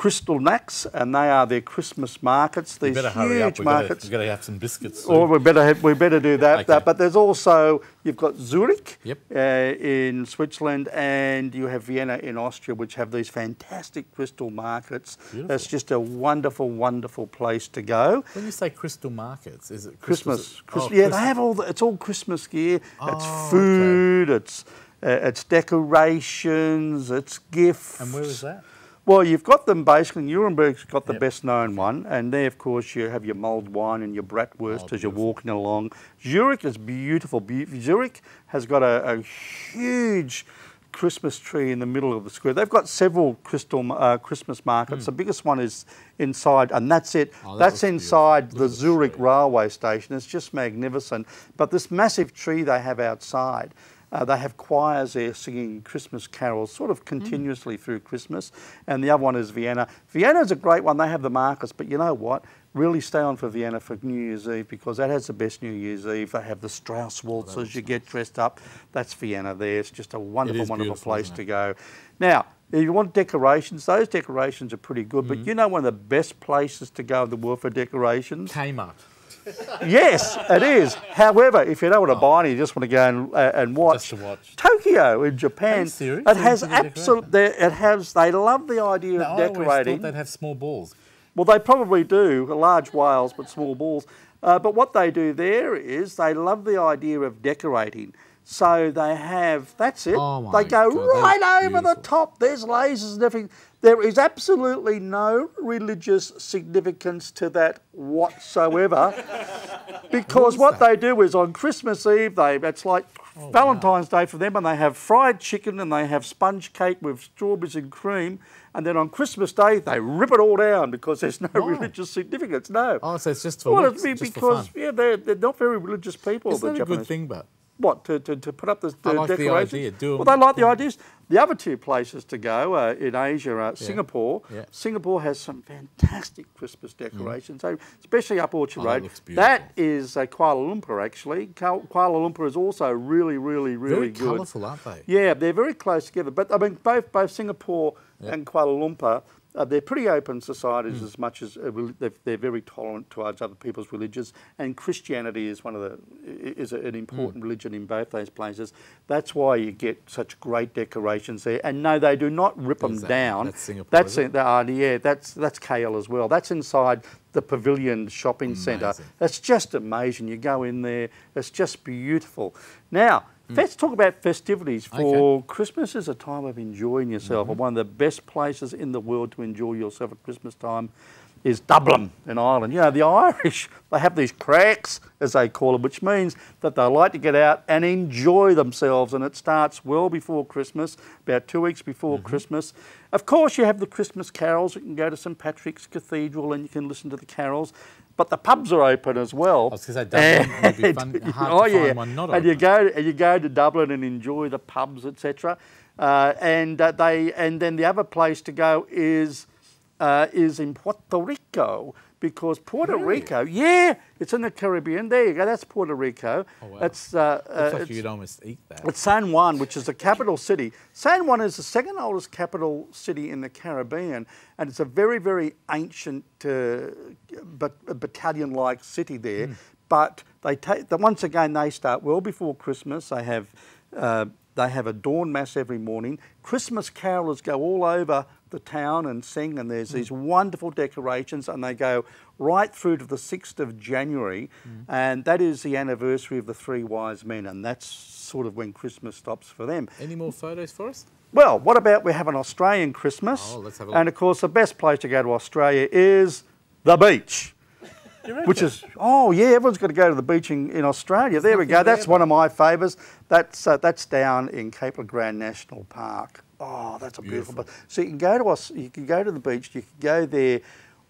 crystal knacks, and they are their Christmas markets. These better huge hurry up. We've got, to, markets. we've got to have some biscuits. Or we better have, we better do that. Okay. that. But there's also you've got Zurich Yep. uh, in Switzerland, and you have Vienna in Austria, which have these fantastic crystal markets. That's just a wonderful, wonderful place to go. When you say crystal markets, is it Christmas, Christmas? Christ- oh, yeah, Christmas. they have all. The, it's all Christmas gear. Oh, it's okay. food. It's uh, it's decorations. It's gifts. And where is that? Well, you've got them basically. Nuremberg's got the best known one, and there, of course, you have your mulled wine and your bratwurst as you're walking along. Zurich is beautiful. Be- Zurich has got a, a huge Christmas tree in the middle of the square. They've got several crystal uh, Christmas markets. The biggest one is inside, and that's it. Oh, that that's inside the Zurich railway station. It's just magnificent. But this massive tree they have outside. Uh, they have choirs there singing Christmas carols sort of continuously through Christmas. And the other one is Vienna. Vienna is a great one. They have the markets, but you know what? Really stay on for Vienna for New Year's Eve because that has the best New Year's Eve. They have the Strauss waltzes. you get dressed up. That's Vienna there. It's just a wonderful, wonderful place to go. Now, if you want decorations, those decorations are pretty good. But you know one of the best places to go in the world for decorations? Kmart. *laughs* yes, it is. However, if you don't want to buy any, you just want to go and, uh, and watch. Watch. Tokyo in Japan. It has absolute. It has. They love the idea Now, of I decorating. thought they'd have small balls. Well, they probably do, large whales but small balls. Uh, but what they do there is they love the idea of decorating. So they have, that's it. Oh they go God, right over the top. There's lasers and everything. There is absolutely no religious significance to that whatsoever. *laughs* Because what they do is on Christmas Eve, they it's like oh, Valentine's Day for them, and they have fried chicken and they have sponge cake with strawberries and cream. And then on Christmas Day, they rip it all down because there's no religious significance. No. Oh, so it's just for well, it's just because yeah, they're, they're not very religious people. Isn't that a good thing, but? What to, to, to put up the, the like the decorations? idea, do well, they like the ideas. The other two places to go uh, in Asia are Singapore. Yeah. Singapore has some fantastic Christmas decorations, so especially up Orchard Oh, that Road. looks. That is uh, Kuala Lumpur actually. Kuala Lumpur is also really, really, really Very good. colourful, aren't they? Yeah, they're very close together. But I mean, both both Singapore and Kuala Lumpur, uh, they're pretty open societies Mm. as much as uh, they're, very tolerant towards other people's religions. And Christianity is one of the is an Mm. important religion in both those places. That's why you get such great decorations there. And no, they do not rip them Exactly. down. That's Singapore, That's in- uh, yeah, that's that's KL as well. That's inside the Pavilion Shopping Centre. That's just amazing. You go in there, it's just beautiful. Now, Mm. let's talk about festivities. For Christmas is a time of enjoying yourself, and mm-hmm. one of the best places in the world to enjoy yourself at Christmas time is Dublin in Ireland. You know, the Irish, they have these craics, as they call them, which means that they like to get out and enjoy themselves, and it starts well before Christmas, about two weeks before mm-hmm. Christmas. Of course, you have the Christmas carols. You can go to St Patrick's Cathedral and you can listen to the carols. But the pubs are open as well. I was going to say Dublin would be fun- *laughs* hard to oh find yeah, one not and you go and you go to Dublin and enjoy the pubs, etc. Uh, and uh, they and then the other place to go is uh, is in Puerto Rico because Puerto Rico, yeah, it's in the Caribbean. There you go. That's Puerto Rico. Oh, wow. It's uh, Looks uh, like it's- you could almost eat that. it's San Juan, which is the capital city. San Juan is the second oldest capital city in the Caribbean, and it's a very, very ancient, uh, but battalion-like city there. Hmm. But they take the, once again they start well before Christmas. They have uh, they have a dawn mass every morning. Christmas carolers go all over the town and sing, and there's hmm. these wonderful decorations, and they go right through to the 6th of January, hmm. and that is the anniversary of the three wise men, and that's sort of when Christmas stops for them. Any more photos for us? Well, what about we have an Australian Christmas? Oh, let's have a look. And of course, the best place to go to Australia is the beach. Which is, oh yeah, everyone's got to go to the beach in, in Australia. there we go. nothing That's there, one of my favours. That's uh, that's down in Cape Le Grand National Park. Oh, that's a beautiful. Beautiful. place. So you can go to us. You can go to the beach. You can go there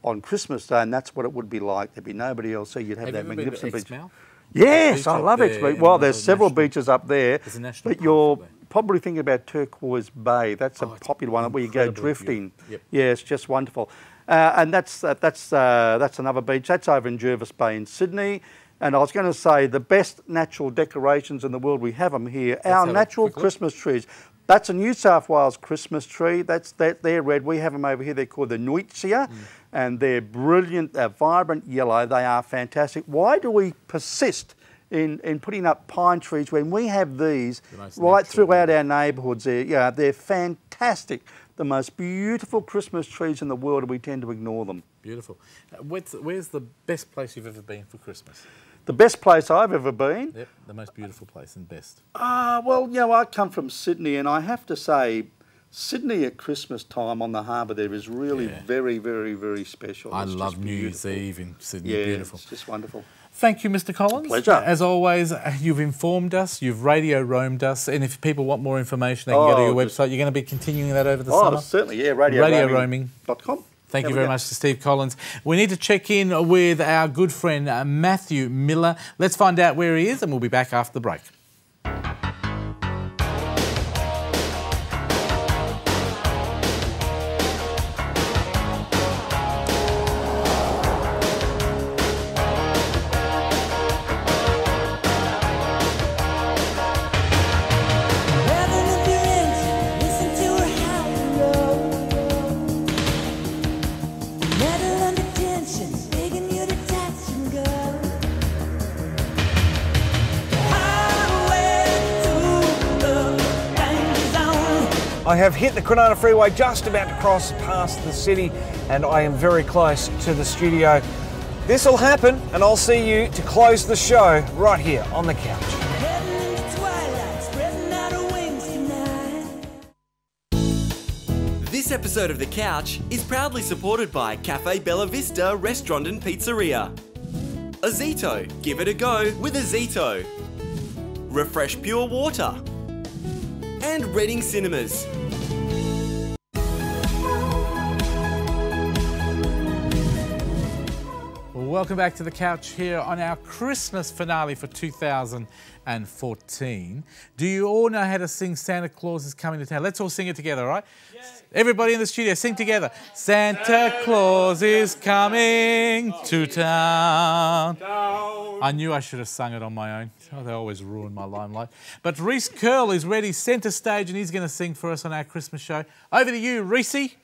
on Christmas Day, and that's what it would be like. There'd be nobody else. So you'd have, Have that you ever been to magnificent beach. Exmouth? Yes, Beach I up love there Well, the there's several national- beaches up there, There's a national but you're probably thinking about Turquoise Bay. That's a popular one where you go drifting. beautiful. Yep. Yeah, it's just wonderful. Uh, and that's uh, that's uh, that's another beach. That's over in Jervis Bay in Sydney. And I was going to say the best natural decorations in the world. We have them here. Our natural. Christmas trees. That's a New South Wales Christmas tree. That's that they're red. We have them over here. They're called the Nuytsia, Mm. and they're brilliant. They're vibrant yellow. They are fantastic. Why do we persist in, in putting up pine trees when we have these most right throughout our neighbourhoods? There, yeah, they're fantastic. The most beautiful Christmas trees in the world, and we tend to ignore them. Beautiful. Uh, Where's, where's the best place you've ever been for Christmas? The best place I've ever been. Yep, the most beautiful place and best. Ah, well, you know, I come from Sydney, and I have to say, Sydney at Christmas time on the harbour there is really very, very, very special. I It's love New Year's. Eve in Sydney. Yeah, Beautiful. it's just wonderful. Thank you, Mr. Collins. Pleasure. As always, you've informed us, you've radio roamed us, and if people want more information, they can go to Oh, your website. You're going to be continuing that over the oh, summer? certainly, yeah, radio, Radio roaming. roaming. Thank you very go. much to Steve Collins. We need to check in with our good friend uh, Matthew Miller. Let's find out where he is, and we'll be back after the break. Have hit the Kwinana Freeway just about to cross past the city and I am very close to the studio. This will happen and I'll see you to close the show right here on the couch. This episode of The Couch is proudly supported by Cafe Bella Vista Restaurant and Pizzeria. Azito, give it a go with Azito. Refresh Pure Water. And Reading Cinemas. Welcome back to the couch here on our Christmas finale for 2014. Do you all know how to sing Santa Claus is Coming to Town? Let's all sing it together, all right? Everybody in the studio, sing together. Santa Claus is coming to town. I knew I should have sung it on my own. Oh, they always ruin my limelight. But Reese Curl is ready, centre stage, and he's going to sing for us on our Christmas show. Over to you, Reese.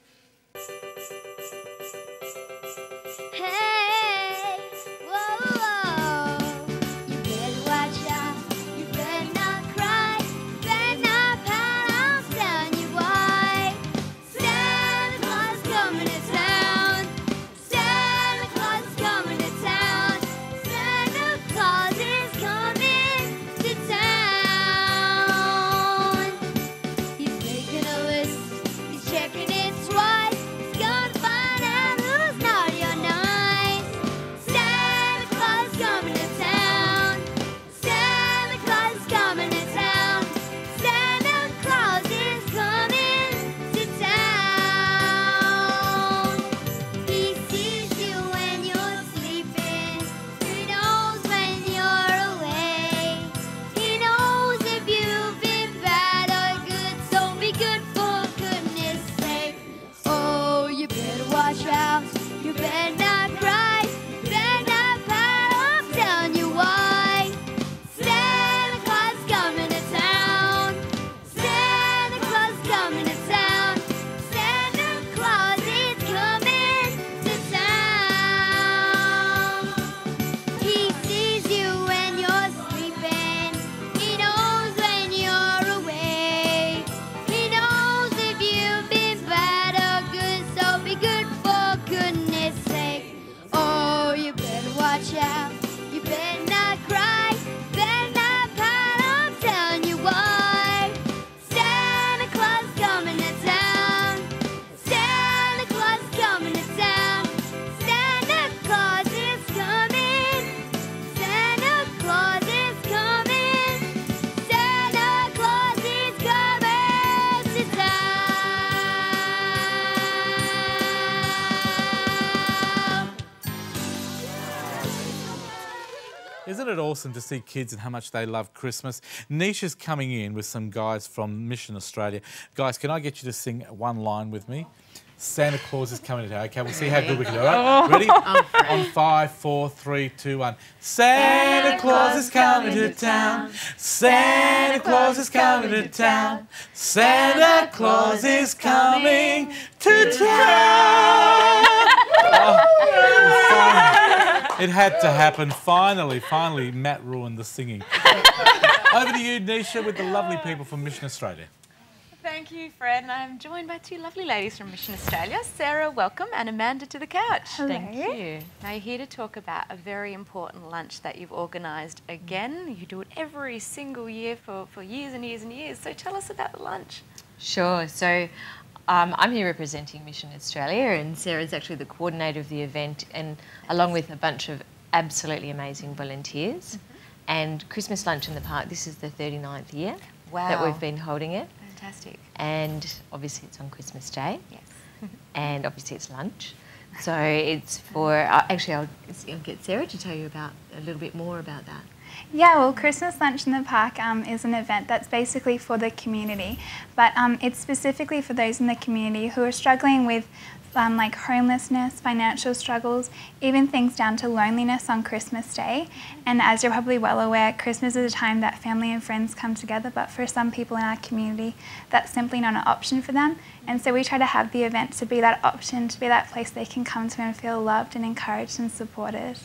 Awesome to see kids and how much they love Christmas? Neesha's coming in with some guys from Mission Australia. Guys, can I get you to sing one line with me? Santa Claus is coming to town. Okay, we'll see how good we can do. All right, oh. ready? On five, four, three, two, one. Santa Claus is coming to town. Santa Claus is coming to town. Santa Claus is coming to town. *laughs* Oh, it had to happen. Finally, finally, Matt ruined the singing. *laughs* Over to you, Neesha, with the lovely people from Mission Australia. Thank you, Fred. And I'm joined by two lovely ladies from Mission Australia. Sarah, welcome, and Amanda to the couch. Thank you. Now you're here to talk about a very important lunch that you've organised again. You do it every single year for, for years and years and years. So tell us about the lunch. Sure. So um, I'm here representing Mission Australia, and Sarah is actually the coordinator of the event, and along with a bunch of absolutely amazing volunteers. And Christmas Lunch in the Park, this is the 39th year that we've been holding it. Fantastic. And obviously, it's on Christmas Day. Yes. *laughs* and obviously, it's lunch. So it's for, uh, actually, I'll, I'll get Sarah to tell you about a little bit more about that. Yeah, well, Christmas Lunch in the Park um, is an event that's basically for the community, but um, it's specifically for those in the community who are struggling with um, like homelessness, financial struggles, even things down to loneliness on Christmas Day. And as you're probably well aware, Christmas is a time that family and friends come together, but for some people in our community, that's simply not an option for them. And so we try to have the event to be that option, to be that place they can come to and feel loved and encouraged and supported.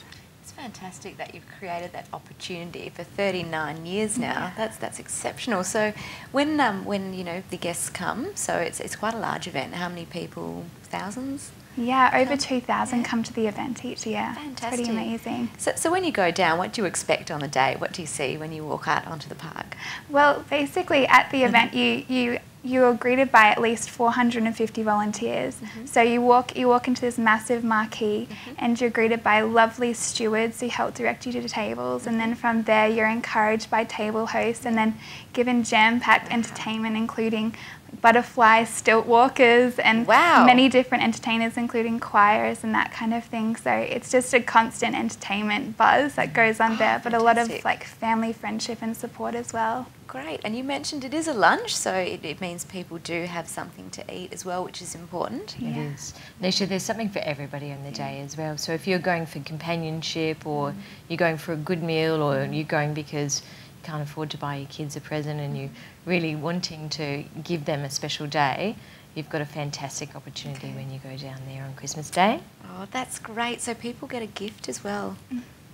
Fantastic that you've created that opportunity for 39 years now. That's that's exceptional. So, when um, when you know the guests come, so it's it's quite a large event. How many people? Thousands. Yeah, over 2,000 come to the event each year. It's pretty amazing. So, so when you go down, what do you expect on the day? What do you see when you walk out onto the park? Well, basically at the event you, you you are greeted by at least 450 volunteers. Mm-hmm. So you walk you walk into this massive marquee mm-hmm. and you're greeted by lovely stewards who help direct you to the tables and then mm-hmm. from there you're encouraged by table hosts and then given jam-packed uh-huh. entertainment including butterflies, stilt walkers and Wow. many different entertainers including choirs and that kind of thing. So it's just a constant entertainment buzz that goes on there but a lot of like family friendship and support as well. Great. And you mentioned it is a lunch, so it, it means people do have something to eat as well, which is important. It is. Neesha, there's something for everybody on the day as well. So if you're going for companionship or mm. you're going for a good meal or you're going because you can't afford to buy your kids a present and you're really wanting to give them a special day, you've got a fantastic opportunity when you go down there on Christmas Day. Oh, that's great. So people get a gift as well.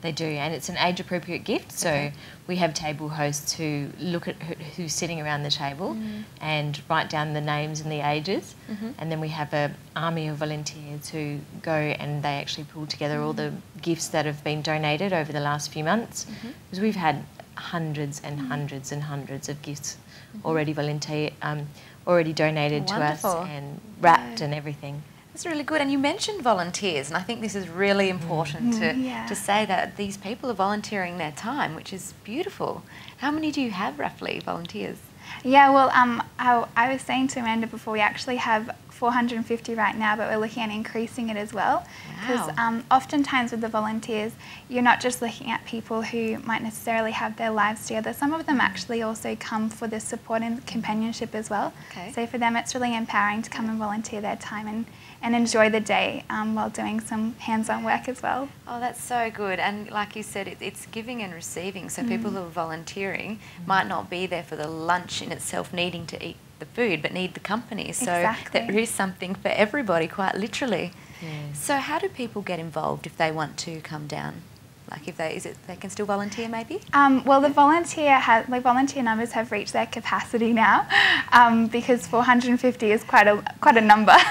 They do, and it's an age appropriate gift. So Okay. we have table hosts who look at who, who's sitting around the table Mm. and write down the names and the ages. Mhm. And then we have an army of volunteers who go and they actually pull together all the gifts that have been donated over the last few months. Because we've had hundreds and hundreds and hundreds of gifts already volunteer, um, already donated to us and wrapped Yeah. and everything. That's really good. And you mentioned volunteers, and I think this is really important to, Mm, yeah. to say that these people are volunteering their time, which is beautiful. How many do you have roughly, volunteers? Yeah, well, um, I, I was saying to Amanda before, we actually have 450 right now, but we're looking at increasing it as well. Because Wow. um, oftentimes with the volunteers, you're not just looking at people who might necessarily have their lives together. Some of them actually also come for the support and companionship as well. Okay. So for them, it's really empowering to come and volunteer their time and, and enjoy the day um, while doing some hands-on work as well. Oh, that's so good. And like you said, it, it's giving and receiving. So people Mm. who are volunteering might not be there for the lunch in itself needing to eat the food, but need the company. So Exactly. there is something for everybody, quite literally. Yes. So how do people get involved if they want to come down? Like if they, is it, they can still volunteer maybe? Um, well, the volunteer has, like volunteer numbers have reached their capacity now, um, because 450 is quite a quite a number. *laughs*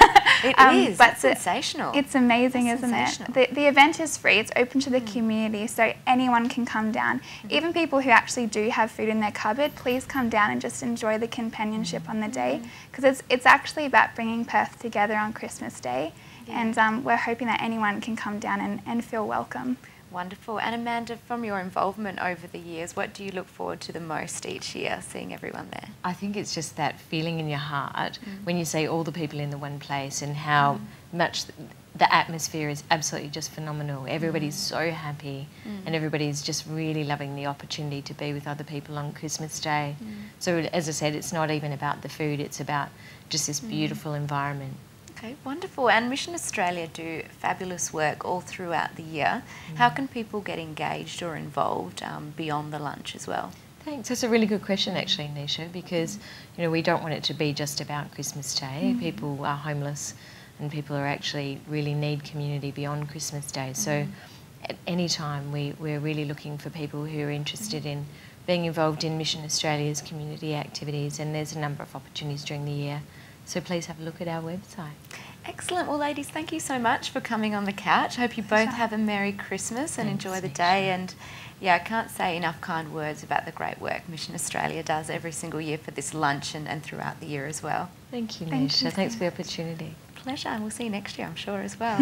It Um, is. but That's sensational. It's amazing, isn't sensational. it? The, the event is free. It's open to the community, so anyone can come down. Even people who actually do have food in their cupboard, please come down and just enjoy the companionship on the day, because it's it's actually about bringing Perth together on Christmas Day, and um, we're hoping that anyone can come down and, and feel welcome. Wonderful. And Amanda, from your involvement over the years, what do you look forward to the most each year, seeing everyone there? I think it's just that feeling in your heart Mm. when you see all the people in the one place and how much the atmosphere is absolutely just phenomenal. Everybody's so happy Mm. and everybody's just really loving the opportunity to be with other people on Christmas Day. Mm. So, as I said, it's not even about the food, it's about just this Mm. beautiful environment. Okay, wonderful. And Mission Australia do fabulous work all throughout the year. How can people get engaged or involved um, beyond the lunch as well? Thanks. That's a really good question, actually, Neesha, because you know we don't want it to be just about Christmas Day. Mm. People are homeless, and people are actually really need community beyond Christmas Day. So, Mhm. at any time, we we're really looking for people who are interested in being involved in Mission Australia's community activities, and there's a number of opportunities during the year. So please have a look at our website. Excellent. Well, ladies, thank you so much for coming on the couch. Hope you both have a Merry Christmas and enjoy the day. And yeah, I can't say enough kind words about the great work Mission Australia does every single year for this lunch and, and throughout the year as well. Thank you, Thank Neesha. you Thanks for the opportunity. Pleasure, and we'll see you next year, I'm sure, as *laughs* well.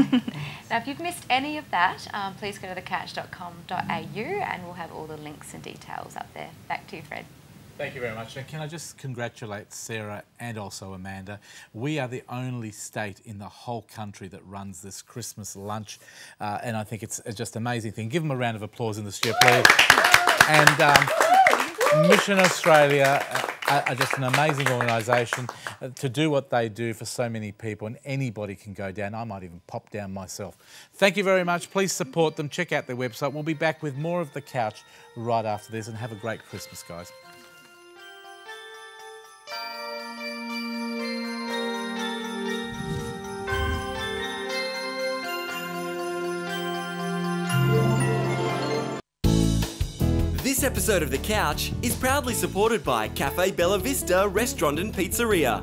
now, if you've missed any of that, um, please go to thecouch.com.au and we'll have all the links and details up there. Back to you, Fred. Thank you very much. And can I just congratulate Sarah and also Amanda? We are the only state in the whole country that runs this Christmas lunch. Uh, and I think it's just amazing thing. Give them a round of applause in the studio, please. And um, Mission Australia uh, are, are just an amazing organisation uh, to do what they do for so many people. And anybody can go down. I might even pop down myself. Thank you very much. Please support them. Check out their website. We'll be back with more of The Couch right after this. And have a great Christmas, guys. This episode of The Couch is proudly supported by Cafe Bella Vista Restaurant and Pizzeria.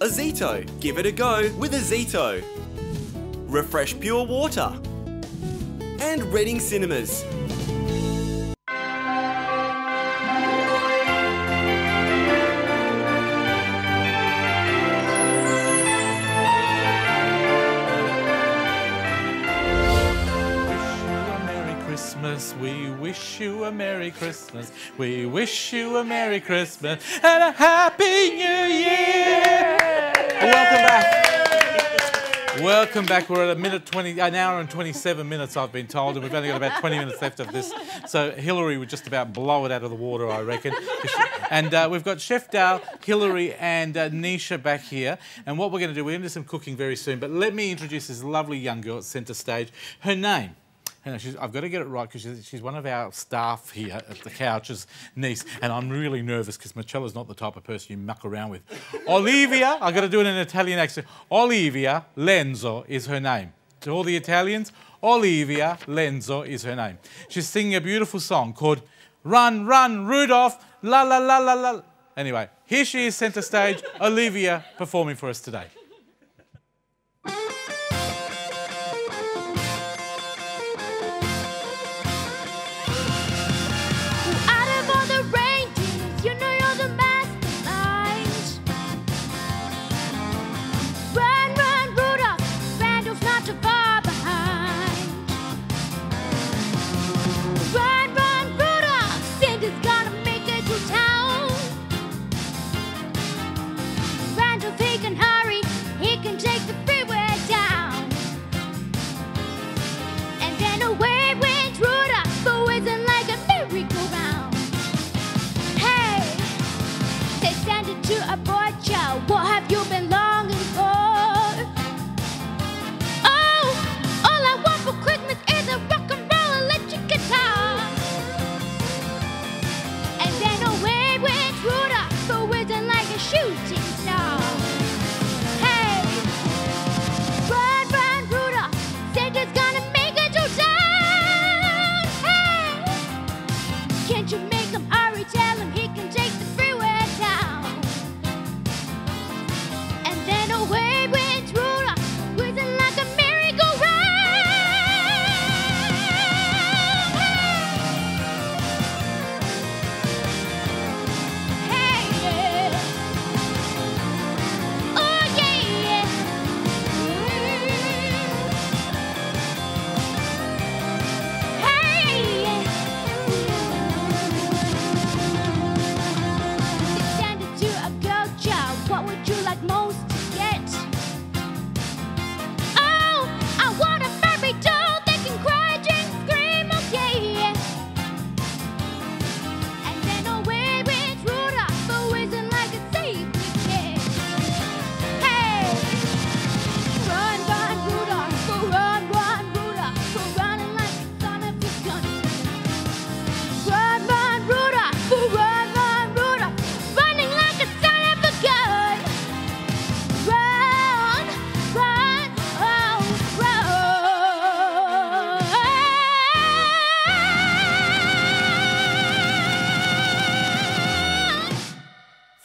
Azito, give it a go with Azito. Refresh Pure Water. And Reading Cinemas. A Merry Christmas. We wish you a Merry Christmas and a Happy New Year. Welcome back. Welcome back. We're at a minute 20, an hour and 27 minutes, I've been told, and we've only got about 20 minutes left of this. So Hillary would just about blow it out of the water, I reckon. And uh, we've got Chef Dale, Hillary, and uh, Neesha back here. And what we're going to do, we're going to do some cooking very soon. But let me introduce this lovely young girl at centre stage. Her name I've got to get it right because she's, she's, one of our staff here at the couch's niece, and I'm really nervous because Marcella's not the type of person you muck around with. *laughs* Olivia, I've got to do it in an Italian accent. Olivia Lenzo is her name. To all the Italians, Olivia Lenzo is her name. She's singing a beautiful song called Run, Run, Rudolph, La La La La La. Anyway, here she is centre stage, Olivia performing for us today.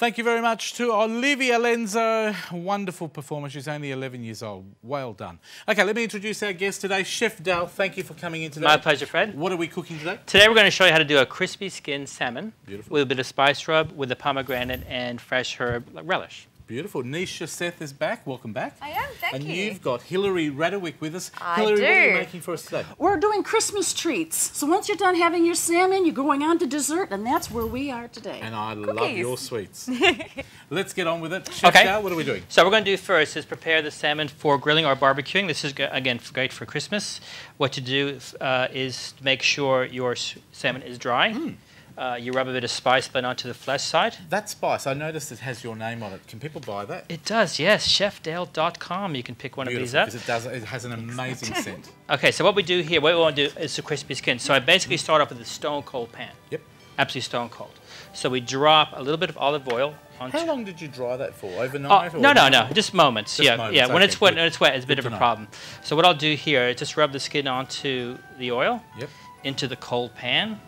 Thank you very much to Olivia Lenzo. Wonderful performer. She's only 11 years old. Well done. Okay, let me introduce our guest today, Chef Dale. Thank you for coming in today. My pleasure, Fred. What are we cooking today? Today we're going to show you how to do a crispy skin salmon Beautiful. with a bit of spice rub with a pomegranate and fresh herb relish. Beautiful. Neesha Seth is back. Welcome back. I am, thank and you. And you've got Hilary Radowick with us. I Hillary, do. what are you making for us today? We're doing Christmas treats. So once you're done having your salmon, you're going on to dessert, and that's where we are today. And I love your sweets. *laughs* Let's get on with it. Chef okay. Dale, what are we doing? So what we're going to do first is prepare the salmon for grilling or barbecuing. This is, again, great for Christmas. What to do uh, is make sure your salmon is dry. Mm. Uh, you rub a bit of spice blend onto the flesh side. That spice, I noticed it has your name on it. Can people buy that? It does, yes. ChefDale.com. You can pick one Beautiful, of these up. Because it does. It has an amazing scent. *laughs* Okay, so what we do here, what we want to do is the crispy skin. So I basically start off with a stone cold pan. Yep. Absolutely stone cold. So we drop a little bit of olive oil onto. How long did you dry that for? Overnight? Oh, no, no, no. Just moments. Just yeah, moments. yeah. When Okay, it's wet, when it's wet, it's a bit of a problem. So what I'll do here is just rub the skin onto the oil. Yep. Into the cold pan.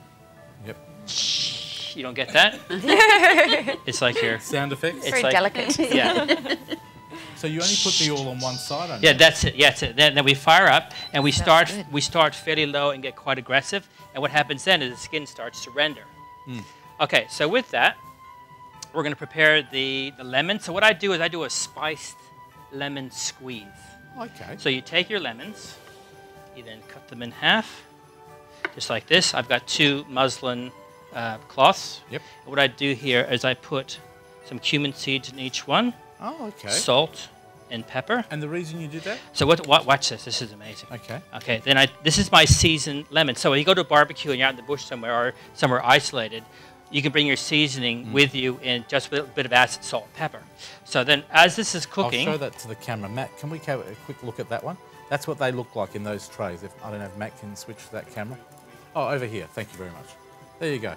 Yep. You don't get that? *laughs* it's like your sound effects. It's Very like, delicate. *laughs* Yeah. So you only put the oil on one side, I Yeah, that's it. Yeah, that's it. Then, then we fire up and we Sounds start good. we start fairly low and get quite aggressive. And what happens then is the skin starts to render. Mm. Okay, so with that, we're going to prepare the, the lemon. So what I do is I do a spiced lemon squeeze. Okay. So you take your lemons, you then cut them in half, just like this. I've got two muslin uh, cloths. Yep. What I do here is I put some cumin seeds in each one. Oh, okay. Salt and pepper. And the reason you do that? So what, what? Watch this. This is amazing. Okay. Okay. Then I. This is my seasoned lemon. So when you go to a barbecue and you're out in the bush somewhere or somewhere isolated, you can bring your seasoning Mm. with you and just with a bit of acid, salt, and pepper. So then, as this is cooking, I'll show that to the camera. Matt, can we have a quick look at that one? That's what they look like in those trays. If I don't know if Matt can switch to that camera. Oh, over here. Thank you very much. There you go.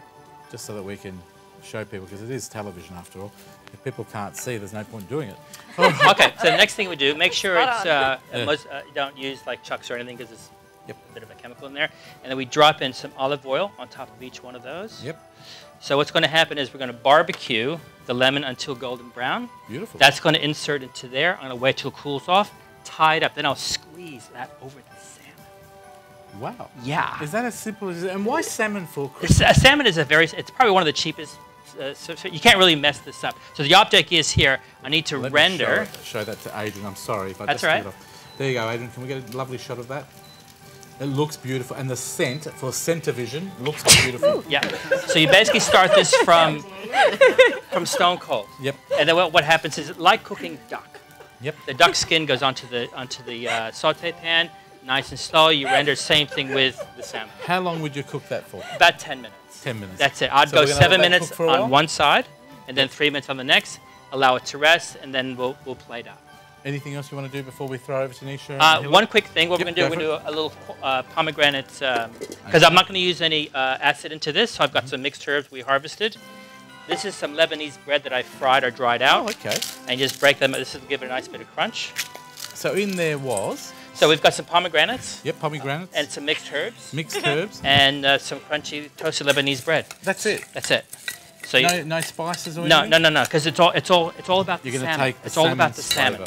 Just so that we can show people, because it is television after all. If people can't see, there's no point doing it. *laughs* okay. So the next thing we do, make sure it's uh, Yeah. most, uh, don't use like Chux or anything because it's a bit of a chemical in there. And then we drop in some olive oil on top of each one of those. Yep. So what's going to happen is we're going to barbecue the lemon until golden brown. Beautiful. That's going to insert into there. I'm going to wait till it cools off, tie it up. Then I'll squeeze that over the salmon. Wow. Yeah. Is that as simple as And why salmon for It's- Christmas? uh, salmon is a very, it's probably one of the cheapest. Uh, so, so you can't really mess this up. So the object is here. I need to Let render. Show, show that to Adrian. I'm sorry if I That's just all threw it off. There you go, Adrian. Can we get a lovely shot of that? It looks beautiful, and the scent for Scent Vision looks *laughs* beautiful. Yeah. So you basically start this from from stone cold. Yep. And then what, what happens is like cooking duck. Yep. The duck skin goes onto the onto the uh, saute pan, nice and slow. You render same thing with the salmon. How long would you cook that for? About 10 minutes. 10 minutes. That's it. I'd So go seven minutes cook for a while? on one side, and then three minutes on the next. Allow it to rest, and then we'll we'll plate out. Anything else you want to do before we throw over to Neesha? Uh, one quick thing, what Yep, we're going to do, we're going to do a, little uh, pomegranate, because I'm not going to use any uh, acid into this, so I've got some mixed herbs we harvested. This is some Lebanese bread that I fried or dried out. Oh, okay. And just break them, this will give it a nice bit of crunch. So in there was? So we've got some pomegranates. Yep, pomegranates. And some mixed herbs. Mixed *laughs* herbs. And uh, some crunchy toasted Lebanese bread. That's it. That's it. So you- no, no spices or no, anything? no, no, no, no. because it's all, it's all, it's all about You're the gonna salmon. take the it's all about the salmon.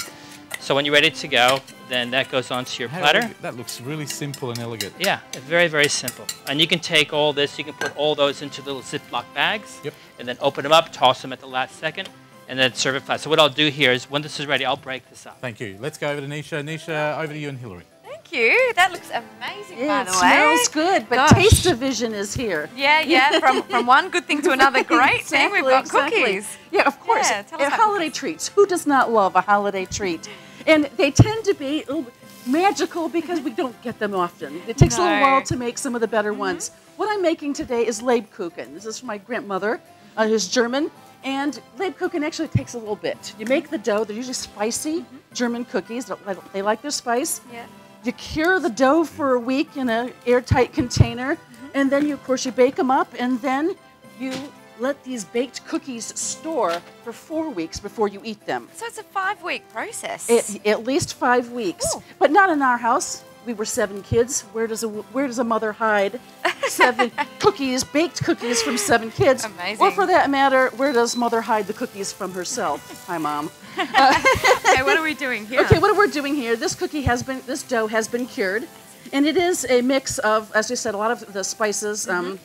So when you're ready to go, then that goes onto your How platter. That looks really simple and elegant. Yeah, very, very simple. And you can take all this, you can put all those into little Ziploc bags. Yep. And then open them up, toss them at the last second, and then serve it flat. So what I'll do here is when this is ready, I'll break this up. Thank you. Let's go over to Neesha. Neesha, over to you and Hillary. Thank you. That looks amazing, by It the way. smells good, but Gosh. Taste Division is here. Yeah, yeah. From from one good thing to another *laughs* great thing, we've got Exactly, exactly. cookies. Yeah, of course. Yeah, tell us about holiday treats. Who does not love a holiday treat? And they tend to be a little bit magical because we don't get them often. It takes a little while to make some of the better ones. What I'm making today is Lebkuchen. This is from my grandmother, uh, who's German. And Lebkuchen actually takes a little bit. You make the dough. They're usually spicy mm-hmm. German cookies. They- like their spice. Yeah. You cure the dough for a week in an airtight container, mm-hmm. and then you, of course, you bake them up, and then you let these baked cookies store for four weeks before you eat them. So it's a five-week process. At, at least five weeks, but not in our house. We were seven kids. Where does a where does a mother hide seven *laughs* cookies, baked cookies from seven kids? Amazing. Or for that matter, where does mother hide the cookies from herself? Hi, mom. *laughs* okay, what are we doing here? Okay, what are we doing here? This cookie has been, this dough has been cured, and it is a mix of, as you said, a lot of the spices. Um,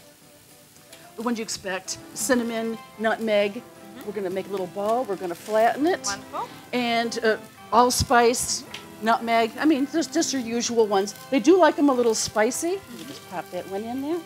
the ones you expect: cinnamon, nutmeg. We're going to make a little ball. We're going to flatten it. Wonderful. And uh, allspice, nutmeg. I mean, just just your usual ones. They do like them a little spicy. You just pop that one in there.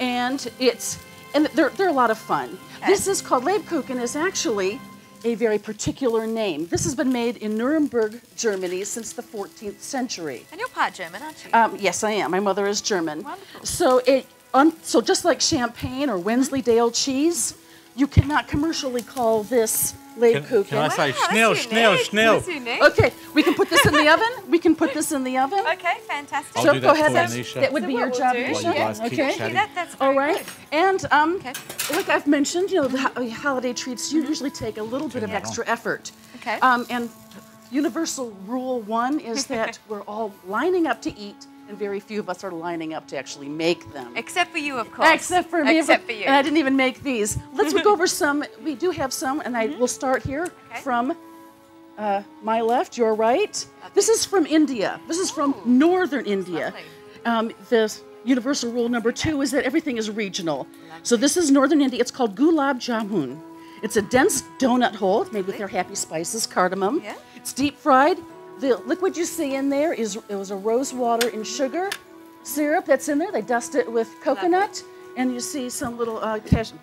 And it's and they're they're a lot of fun. This is called Lebkuchen. is actually a very particular name. This has been made in Nuremberg, Germany since the 14th century. And you're part German, aren't you? Um, yes, I am. My mother is German. Wonderful. So it, un, so just like champagne or Wensleydale cheese, you cannot commercially call this Lebkuchen. can I say Wow, schnell, that's schnell, schnell? Okay, we can put this in the oven. We can put this in the oven. Okay, fantastic. I'll so do go that ahead. for Neesha. that would So be your we'll job, do- Neesha. While you guys keep okay. chatting. That, that's All very right. And um, like I've mentioned, you know, the ho- holiday treats you usually take a little bit of extra effort. Okay. Um, and universal rule one is *laughs* that we're all lining up to eat, and very few of us are lining up to actually make them. Except for you, of course. Except for me. Except for you. And I didn't even make these. Let's look *laughs* over some. We do have some, and I will start here from uh, my left, your right. This is from India. This is from northern India. Um, the universal rule number two is that everything is regional. So this is northern India. It's called gulab jamun. It's a dense donut hole made with their happy spices, cardamom. Yeah. It's deep fried. The liquid you see in there is it was a rose water and sugar. syrup that's in there. They dust it with coconut, and you see some little uh, cashew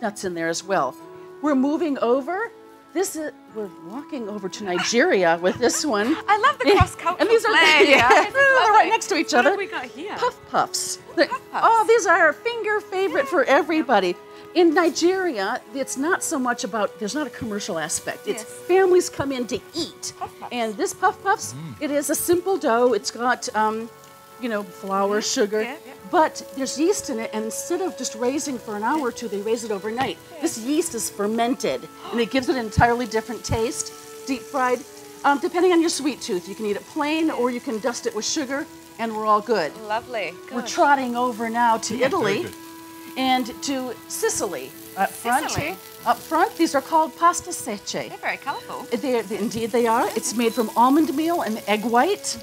nuts in there as well. We're moving over. This is we're walking over to Nigeria *laughs* with this one. I love the cross-cultural And these are flair, *laughs* yeah. yeah, *laughs* they're right next to each What other. have we got here? Puff puffs. The- Oh, these are a finger favorite for everybody. In Nigeria, it's not so much about there's not a commercial aspect. It's families come in to eat. And this puff puffs, it is a simple dough. It's got um, you know, flour, sugar, Yeah. but there's yeast in it, and instead of just raising for an hour or two, they raise it overnight. This yeast is fermented, and it gives it an entirely different taste. Deep fried, um, depending on your sweet tooth, you can eat it plain or you can dust it with sugar, and we're all good. Lovely. We're trotting over now to Yeah. Italy Very good. And to Sicily. Up front, Sicily? up front, these are called pasta secche. They're very colourful. They're, indeed, they are. It's made from almond meal and egg white.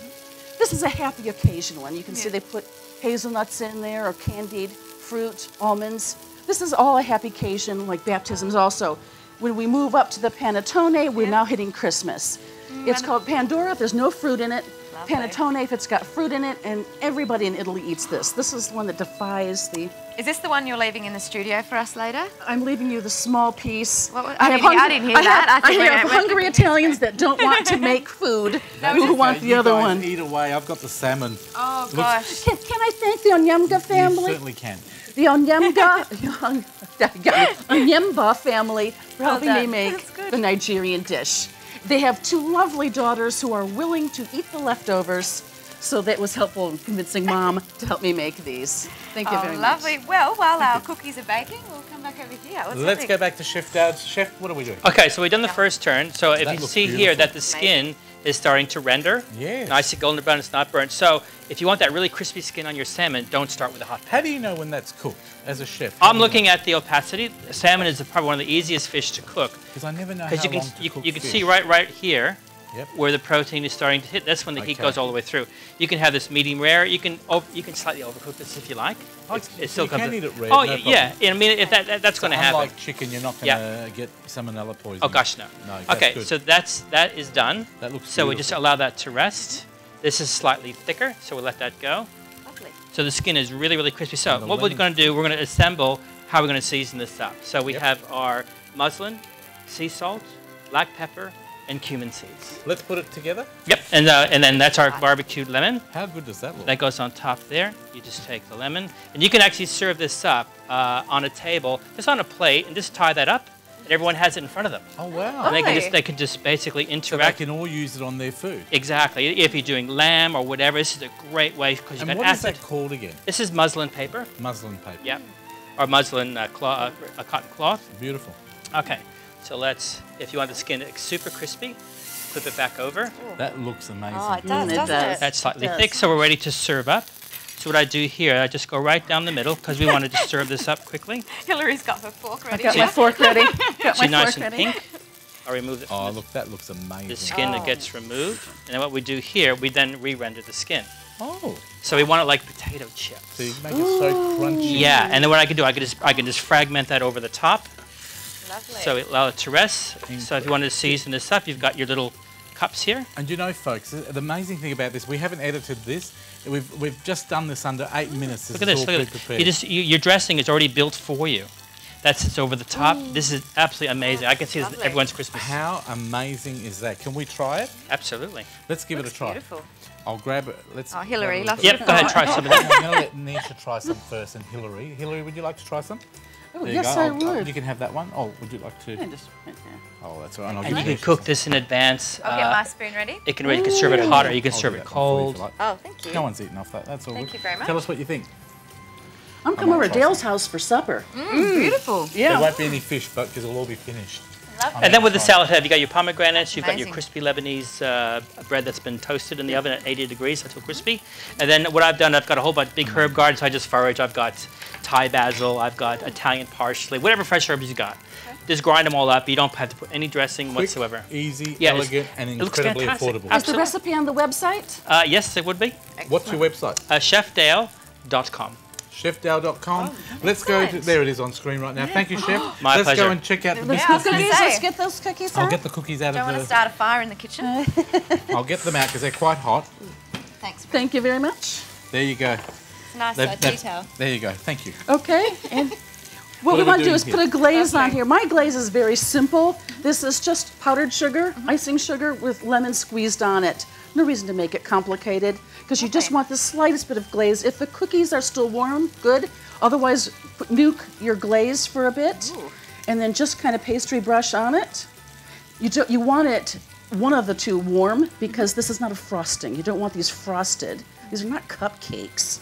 This is a happy occasion one. You can see they put hazelnuts in there or candied fruit, almonds. This is all a happy occasion, like baptisms also. When we move up to the panettone, we're now hitting Christmas. Mm, it's called Pandoro. There's no fruit in it. Panettone, if it's got fruit in it, and everybody in Italy eats this. This is one that defies the. Is this the one you're leaving in the studio for us later? I'm leaving you the small piece. What, I, didn't, I didn't hear I that. have, I think we're- have we're- hungry Italians that don't *laughs* want to make food, who want the other one. Eat away. I've got the salmon. Oh Looks- gosh. Can, can I thank the Onyemga You family? certainly can. The Onyemga, *laughs* Onyemba family for Well helping me make the Nigerian dish. They have two lovely daughters who are willing to eat the leftovers, so that was helpful in convincing mom to help me make these. Thank you oh, very lovely. Well, while our cookies are baking, we'll come back over here. What's Let's go back to Chef Dowd. Chef, what are we doing? Okay, so we've done the first turn. So if That you looks see here that the skin is starting to render, Yes. nice and golden brown, it's not burnt. So if you want that really crispy skin on your salmon, don't start with a hot pan. How do you know when that's cooked as a chef? I'm looking at the opacity. Salmon is probably one of the easiest fish to cook. Because I never know Because how you long can to you, cook you can fish. see right right here Yep. where the protein is starting to hit. That's when the heat goes all the way through. You can have this medium rare. You can you can slightly overcook this if you like. Oh, It's- it still you comes can eat it red, Oh no y- yeah. I mean if that, that that's So going to happen. Unlike chicken, you're not going to get salmonella poisoning. Oh gosh, no. No, okay, good. so that's that is done. That looks So we just allow that to rest. This is slightly thicker, so we'll let that go. So the skin is really, really crispy. So what we're going to do, we're going to assemble how we're going to season this up. So we have our muslin, sea salt, black pepper, and cumin seeds. Let's put it together. Yep, and uh, and then that's our barbecued lemon. How good does that look? That goes on top there. You just take the lemon, and you can actually serve this up uh, on a table, just on a plate, and just tie that up, everyone has it in front of them. Oh wow! And they can just they can just basically So they interact. can all use it on their food. Exactly. If you're doing lamb or whatever, this is a great way because you've And got what is acid. that called again? This is muslin paper. Muslin paper. Yep. Or muslin uh, cloth, uh, cotton cloth. Beautiful. Okay. So let's, if you want the skin super crispy, flip it back over. That looks amazing. Oh, it does, Mm, it doesn't does. it? That's slightly does. thick, so we're ready to serve up. So what I do here, I just go right down the middle because we want to just serve this up quickly. *laughs* Hillary's got her fork ready. I ready. got See- my fork ready. *laughs* Got See, my nice fork and ready. pink. I remove the, Oh look, that looks amazing. the amazing. skin that Oh. gets removed. And then what we do here, we then re-render the skin. Oh, So we want it like potato chips. so you make it so crunchy. Yeah, and then what I can do, I can just I can just fragment that over the top. Lovely. So allow it to rest. So if you want to season this up, you've got your little cups here. And you know, folks, the the amazing thing about this, we haven't edited this. We've we've just done this under eight minutes. This Look at this. Look at this. You just you, your dressing is already built for you. That sits over the top. Oh. This is absolutely amazing. I can see this, everyone's Christmas. How amazing is that? Can we try it? Absolutely. Let's give Looks it a try. Beautiful. I'll grab it. Let's. Oh, Hillary, love a Yep, go ahead, try *laughs* some of that. I'm going to let Neesha try some first, and Hillary. Hillary, would you like to try some? Oh, There you yes, go. I I'll- I'll- would. you can have that one. Oh, would you like to? Yeah, just right there. Oh, that's all right. I'll And you can cook this in advance. I'll get Uh, my spoon ready. it can, you can serve it hot or you can I'll serve it that one for you if cold. like. Oh, thank you. No one's eaten off that. That's all Thank good. you very much. Tell us what you think. I'm coming over to Dale's house for supper. Mm, beautiful. There won't be any fish, but because it'll all be finished. Lovely. And then with the salad have you got your pomegranates, you've got your crispy Lebanese uh, bread that's been toasted in the oven at 80 degrees until crispy. And then what I've done, I've got a whole bunch of big herb garden, so I just forage. I've got Thai basil, I've got Italian parsley, whatever fresh herbs you got. Just grind them all up. You don't have to put any dressing Quick, whatsoever. easy, Yeah, elegant, and incredibly fantastic. affordable. Is the recipe on the website? Uh, yes, it would be. What's your website? Uh, chefdale.com. chefdow.com. Let's go to, there it is on screen right now. Thank you, Chef. My Let's pleasure. go and check out the Let's, I was biscuits. cookies. Let's get those cookies I'll out. get the cookies out Don't of want the. to start a fire in the kitchen. *laughs* I'll get them out because they're quite hot. Thanks. Thank you very much. There you go. It's a nice They've- uh, detail. There you go. Thank you. Okay, *laughs* and What what, we we want to do is here? put a glaze on here. My glaze is very simple. This is just powdered sugar, icing sugar with lemon squeezed on it. No reason to make it complicated because you just want the slightest bit of glaze. If the cookies are still warm, good. Otherwise, nuke your glaze for a bit and then just kind of pastry brush on it. You, do, you want it, one of the two, warm because this is not a frosting. You don't want these frosted. These are not cupcakes.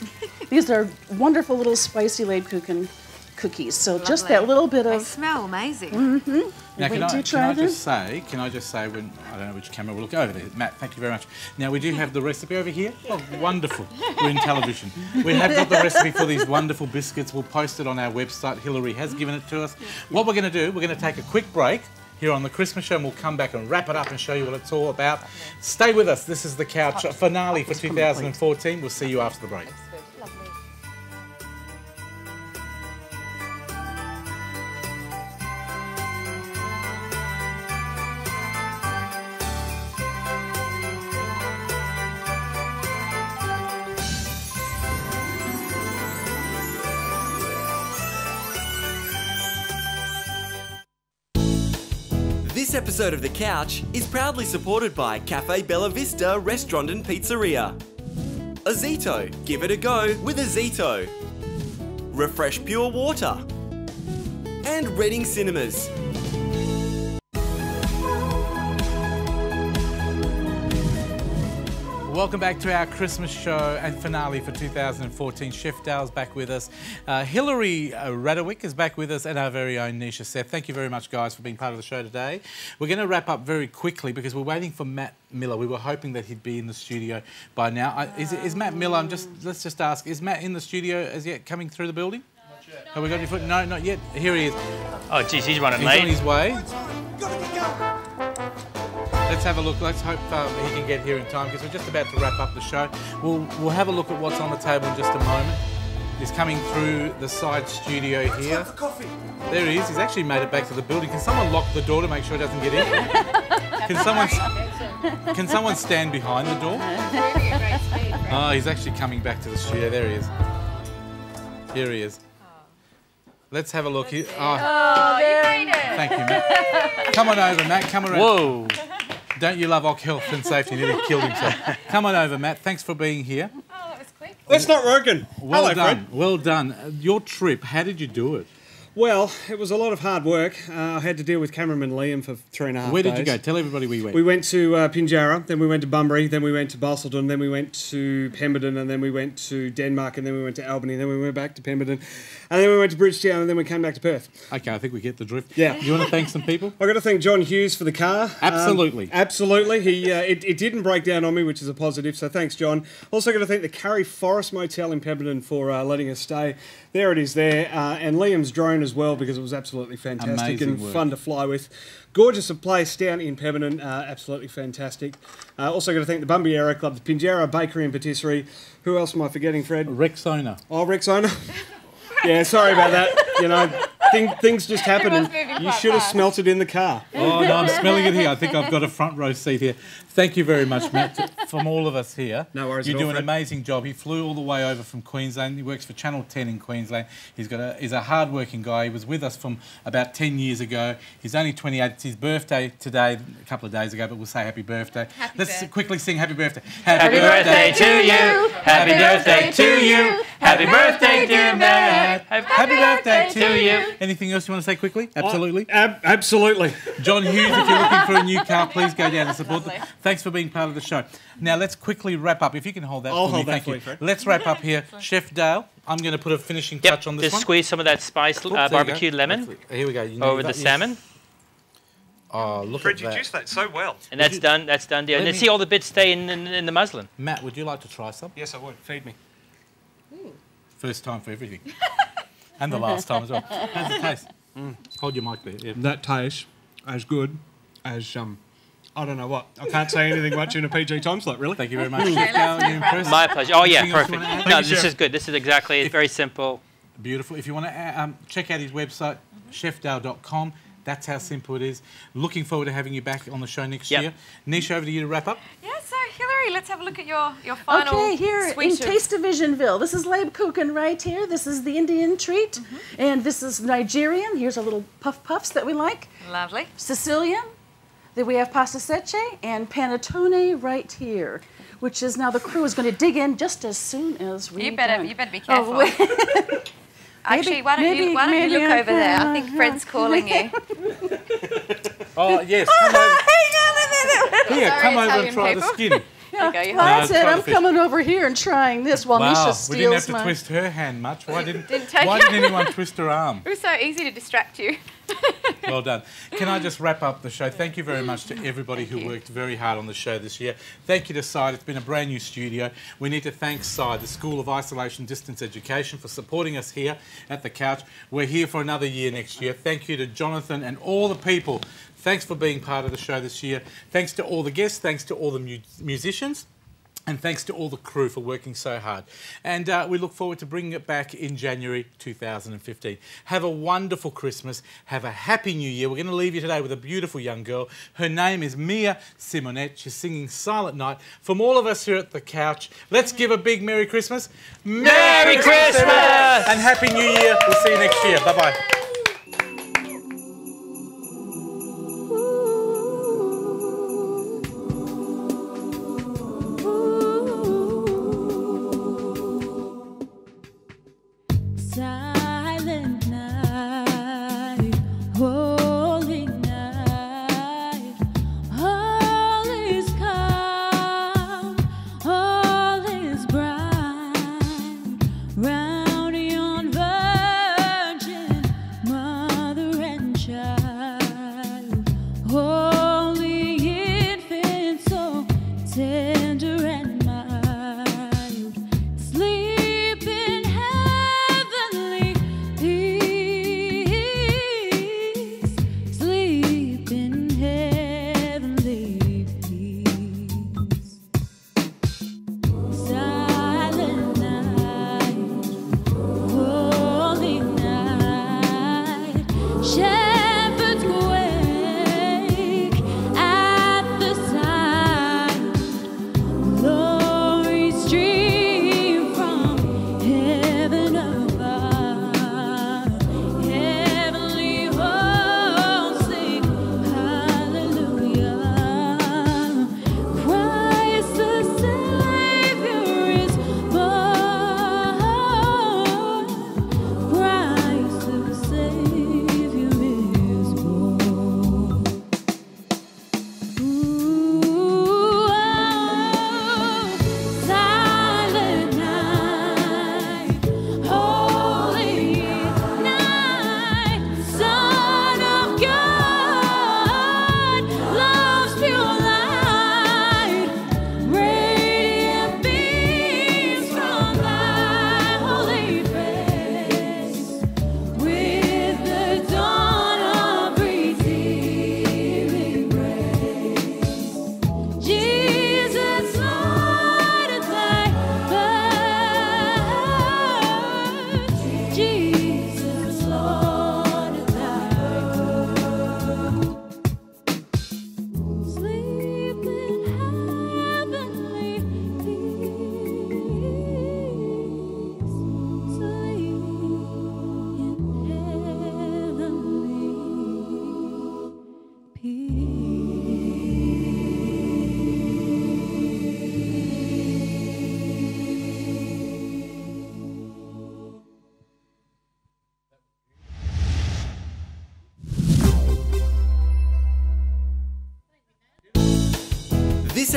*laughs* these are wonderful little spicy laid Lebkuchen cookies. So just that little bit They of. smell amazing. Mm-hmm. Now, Wait can I, can I just say, can I just say, when I don't know which camera we'll look over there, Matt, thank you very much. Now, we do have the recipe over here. Oh, wonderful. We're in television. We have got the recipe for these wonderful biscuits. We'll post it on our website. Hillary has given it to us. What we're going to do, we're going to take a quick break here on the Christmas show and we'll come back and wrap it up and show you what it's all about. Stay with us. This is the Couch finale for 2014. We'll see you after the break. Episode of The Couch is proudly supported by Cafe Bella Vista Restaurant and Pizzeria. Azito, give it a go with Azito. Refresh Pure Water. And Reading Cinemas. Welcome back to our Christmas show and finale for 2014. Chef Dale's back with us. Uh, Hilary uh, Radowick is back with us and our very own Neesha Seth. Thank you very much, guys, for being part of the show today. We're going to wrap up very quickly because we're waiting for Matt Miller. We were hoping that he'd be in the studio by now. I, is, is Matt Miller, I'm just, let's just ask, is Matt in the studio as yet coming through the building? Not yet. Have we got any foot? No, not yet. Here he is. Oh, geez, he's running He's late. He's on his way. Let's have a look. Let's hope um, he can get here in time because we're just about to wrap up the show. We'll, we'll have a look at what's on the table in just a moment. He's coming through the side studio here. There he is. He's actually made it back to the building. Can someone lock the door to make sure he doesn't get in? *laughs* Can someone can someone stand behind the door? *laughs* Oh, he's actually coming back to the studio. There he is. Here he is. Let's have a look. He- oh, Oh, you made it. Thank you, Matt. Come on over, Matt. Come around. Whoa. Don't you love Ock Health and Safety? Nearly killed himself. Come on over, Matt. Thanks for being here. Oh, that was quick. That's not broken. Well Hello, done. Fred. Well done. Uh, Your trip, how did you do it? Well, it was a lot of hard work. Uh, I had to deal with cameraman Liam for three and a half Where did you go? Tell everybody where you went. We went to uh, Pinjarra, then we went to Bunbury, then we went to Busselton, then we went to Pemberton, and then we went to Denmark, and then we went to Albany, and then we went back to Pemberton, and then we went to Bridgetown, and then we came back to Perth. Okay, I think we get the drift. Yeah. You want to thank some people? *laughs* I got to thank John Hughes for the car. Um, Absolutely. absolutely. He uh, it, it didn't break down on me, which is a positive. So thanks, John. Also got to thank the Karri Forest Motel in Pemberton for uh, letting us stay. There it is there, uh, and Liam's drone as well because it was absolutely fantastic Amazing and work. fun to fly with. Gorgeous place down in Pemberton, uh, absolutely fantastic. Uh, also got to thank the Bunbury Aero Club, the Pinjarra Bakery and Patisserie. Who else am I forgetting, Fred? Rexona. Oh, Rexona. *laughs* yeah, sorry about that. You know, thing, things just happen, and you should have fast. smelt it in the car. Oh, no, I'm smelling it here. I think I've got a front row seat here. Thank you very much, Matt, from all of us here. No worries You at do all, an Fred. amazing job. He flew all the way over from Queensland. He works for Channel 10 in Queensland. He's got a, he's a hard-working guy. He was with us from about 10 years ago. He's only 28. It's his birthday today, a couple of days ago, but we'll say happy birthday. Happy Let's birthday. quickly sing happy birthday. Happy birthday to you. Happy birthday to you. Happy birthday, dear Matt. Happy birthday to you. Anything else you want to say quickly? Absolutely. Ab- absolutely. John Hughes, if you're looking for a new car, *laughs* please go down and support them. Thanks for being part of the show. Now let's quickly wrap up. If you can hold that I'll for hold me, that thank for you. you, Let's wrap up here. Chef Dale, I'm going to put a finishing Yep, touch on this just one. squeeze some of that spice Oops, uh, there barbecued lemon That's. Here we go. You over need the that, yes. salmon. Oh, look Fred, at that. you that. juiced that so well. And that's done. That's done, dear. And me- see all the bits stay in, in, in the muslin. Matt, would you like to try some? Yes, I would. Feed me. First time for everything. *laughs* and the last time as well. How's it taste? Hold your mic there. Yeah. That tastes as good as um. I don't know what. I can't say anything much in a PG time slot, really. Thank you very much, Chef you impressed? My pleasure. Oh yeah, Anything else you perfect. No, you, this Chef. is good. This is exactly. It's very simple. Beautiful. If you want to um, check out his website, chefdale.com, that's how simple it is. Looking forward to having you back on the show next Yep. year. Neesha, over to you to wrap up. Yeah, so Hillary, let's have a look at your, your final Okay, here suite in of- Taste of Visionville. This is Lebkuchen right here. This is the Indian treat. Mm-hmm. And this is Nigerian. Here's our little puff puffs that we like. Lovely. Sicilian. Then we have pasta seche and panettone right here, which is now the crew is going to dig in just as soon as we You better, done. you better be Oh, careful. *laughs* wait. Actually, Maybe- why don't you why don't you look I over there? I think Fred's calling you. *laughs* Oh, yes. Oh, come over. Here, Sorry, come over and Italian try the people. skin. *laughs* There you go. You Well, have that's No, it. try I'm coming over here and trying this while wow, Misha we didn't have to my. twist her hand much. Why *laughs* didn't, Didn't why didn't anyone twist her arm? It was so easy to distract you. *laughs* Well done. Can I just wrap up the show? Thank you very much to everybody who worked very hard on the show this year. Thank you to SIDE. It's been a brand new studio. We need to thank SIDE, the School of Isolation Distance Education, for supporting us here at the couch. We're here for another year next year. Thank you to Jonathan and all the people. Thanks for being part of the show this year. Thanks to all the guests. Thanks to all the mu- musicians. And thanks to all the crew for working so hard. And uh, we look forward to bringing it back in January 2015. Have a wonderful Christmas. Have a happy new year. We're going to leave you today with a beautiful young girl. Her name is Mia Simonette. She's singing Silent Night. From all of us here at the couch, let's give a big Merry Christmas. Merry Christmas! everyone, And Happy New Year. We'll see you next year. Bye bye.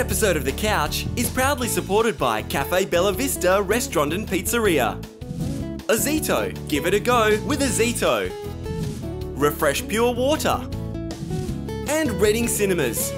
Episode of The Couch is proudly supported by Cafe Bella Vista Restaurant and Pizzeria. Azito, give it a go with Azito. Refresh Pure Water. And Reading Cinemas.